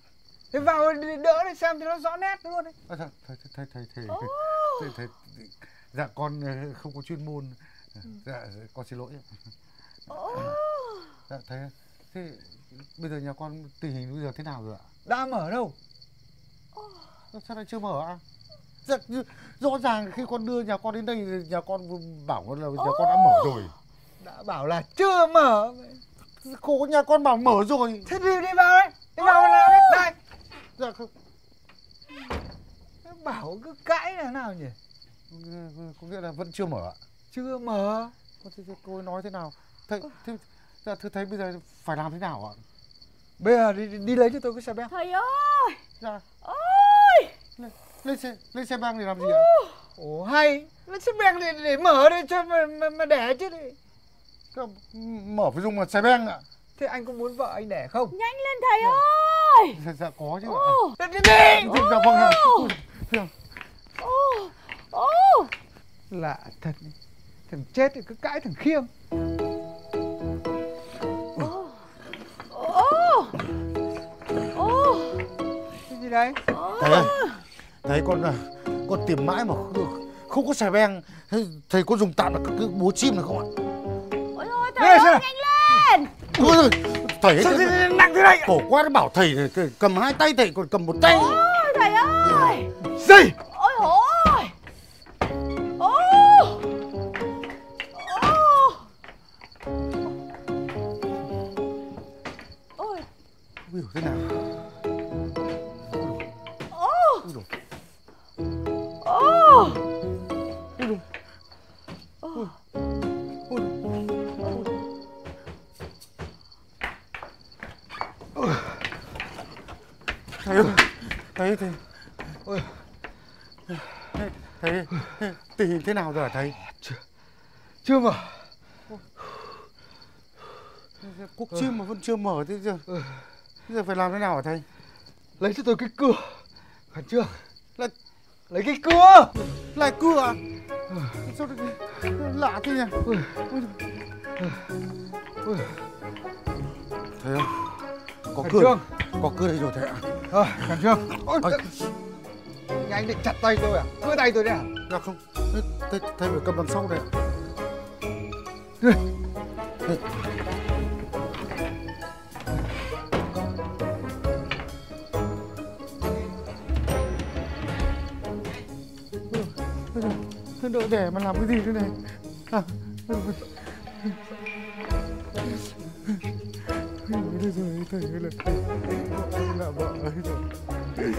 Thế vào đỡ để xem cho nó rõ nét luôn đấy. À, thầy, thầy, thầy, thầy, thầy, thầy, thầy, dạ con ờ, không có chuyên môn dạ con xin lỗi ạ. dạ thầy thế bây giờ nhà con tình hình bây giờ thế nào rồi ạ Đã mở đâu? Sao lại chưa mở ạ dạ, như- rõ ràng khi con đưa nhà con đến đây nhà con bảo là nhà con đã mở rồi Đã bảo là chưa mở. cô nhà con bảo mở rồi Thế đi đi vào đấy. Đi vào làm đấy. Này. dạ không Bảo cứ cãi là nào nhỉ? có nghĩa là vẫn chưa mở ạ Chưa mở. Thế, thế, cô ấy nói thế nào thầy thế, dạ thưa thầy bây giờ phải làm thế nào ạ Bây giờ đi, đi lấy cho tôi cái xe beng. Thầy ơi dạ Ôi! Lên xe lên xe băng để làm gì ạ? Ồ hay. Lấy xe beng để, để mở để cho mà, mà, mà đẻ chứ đi. Mở phải dùng một xe beng ạ. Thế anh có muốn vợ anh đẻ không? Nhanh lên thầy ơi! Dạ, dạ có chứ ạ. Đi đi đi. dạ, dạ vâng ạ Thưa, Ô Ô Lạ thật. Thằng chết thì cứ cãi thằng khiêng. Ô Ô gì đấy? thầy ơi thầy con à, con tìm mãi mà không, không có xe beng thầy, có dùng tạm là cái, cái búa chim được không ạ Ôi thôi thầy ơi nhanh lên Ôi giời, thầy Sao ấy, nặng thế này? khổ quá nó bảo thầy này, cầm hai tay thầy còn cầm một tay Ôi thầy ơi Gì? Thế nào rồi hả thầy Chưa mở. cuốc chim mà vẫn chưa mở thế giờ bây giờ phải làm thế nào hả thầy Lấy cho tôi cái cưa. Khẩn trương. lại Lấy cái cưa. lại cưa à sao lại lạ thế nhỉ Ui. Ui. thầy ơi có cưa trương. có cưa đây rồi thầy ạ khẩn trương. Ôi, Ôi. Nhà anh định chặt tay tôi à? Cưa tay tôi đấy à? dạ không. Tay phải cầm đằng sau đây Thế đỡ đẻ mà làm cái gì thế này? À, Bây rồi, thầy ơi là Anh là vợ rồi Thầy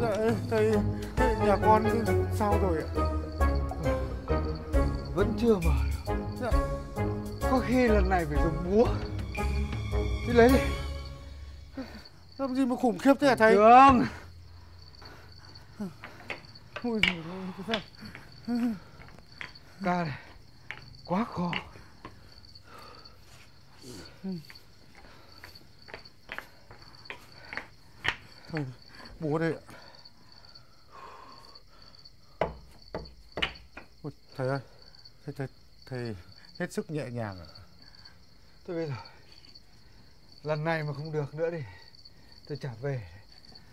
Dạ, thầy, thầy nhà con sao rồi ạ Vẫn chưa mở được. Dạ. Có khi lần này phải dùng búa. Đi lấy đi. Làm gì mà khủng khiếp thế hả thầy Trường. Ôi dồi ôi, thế sao Ca này. Quá khó. Búa đây ạ Ôi, Thầy ơi thầy, thầy, thầy hết sức nhẹ nhàng ạ Tôi biết rồi. Lần này mà không được nữa đi. Tôi trả về.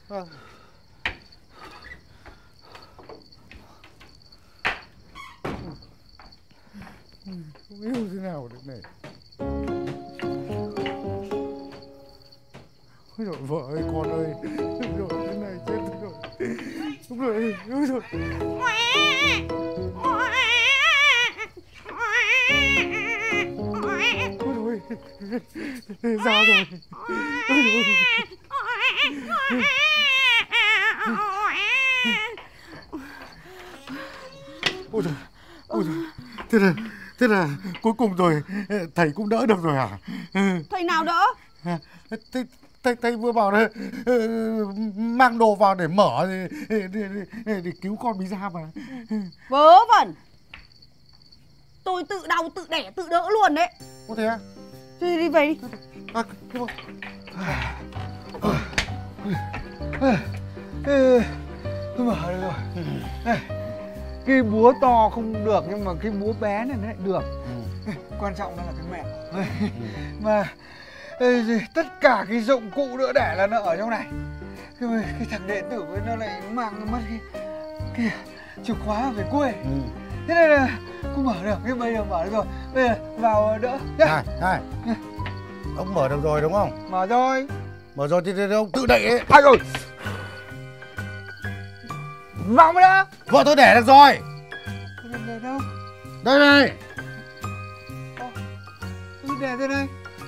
Vâng. không yêu thế nào được này. Ôi dồi, vợ ơi, con ơi. Ôi rồi thế này chết rồi. Ôi rồi, ôi rồi. Ôi dồi, ra rồi. Ôi dồi. Ôi dồi, ôi dồi. Thế này thế là cuối cùng rồi thầy cũng đỡ được rồi ừ. Thầy nào đỡ? À, thầy, thầy, thầy vừa bảo là ờ, mang đồ vào để mở để, để, để, để, cứu con bí ra mà. Vớ vẩn. Tôi tự đau tự đẻ tự đỡ luôn đấy. Có thế à? Đi đi về đi. À Ê, Tôi mở được rồi Cái búa to không được nhưng mà cái búa bé này nó lại được. [laughs] Quan trọng là cái mẹ. [laughs] Mà ê, gì, tất cả cái dụng cụ đỡ đẻ là nó ở trong này. Cái, cái thằng đệ tử ấy nó lại mang mất cái, cái chìa khóa về quê. Thế nên là không mở được, cái bây giờ mở được rồi. Bây giờ vào đỡ nhá. Này này. Ông mở được rồi đúng không? Mở rồi. Mở rồi thì, thì ông tự đậy ấy. À rồi Vào mới đã vợ tôi đẻ được rồi. Để đâu? Đây này Tôi để thế này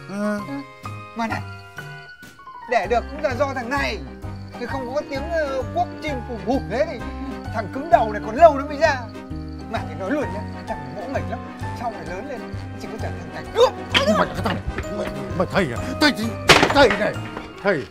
ừ. Mà này. Để được cũng là do thằng này. Thì không có tiếng ờ, quốc chim phùng hụp thế thì Thằng cứng đầu này còn lâu nó mới ra. Mà thì nói luôn nhá Thằng mỗ mệt lắm. Sau này lớn lên Chỉ có trở thành thằng cướp mày cái thằng mày, mày thầy à? Thầy thầy này. Thầy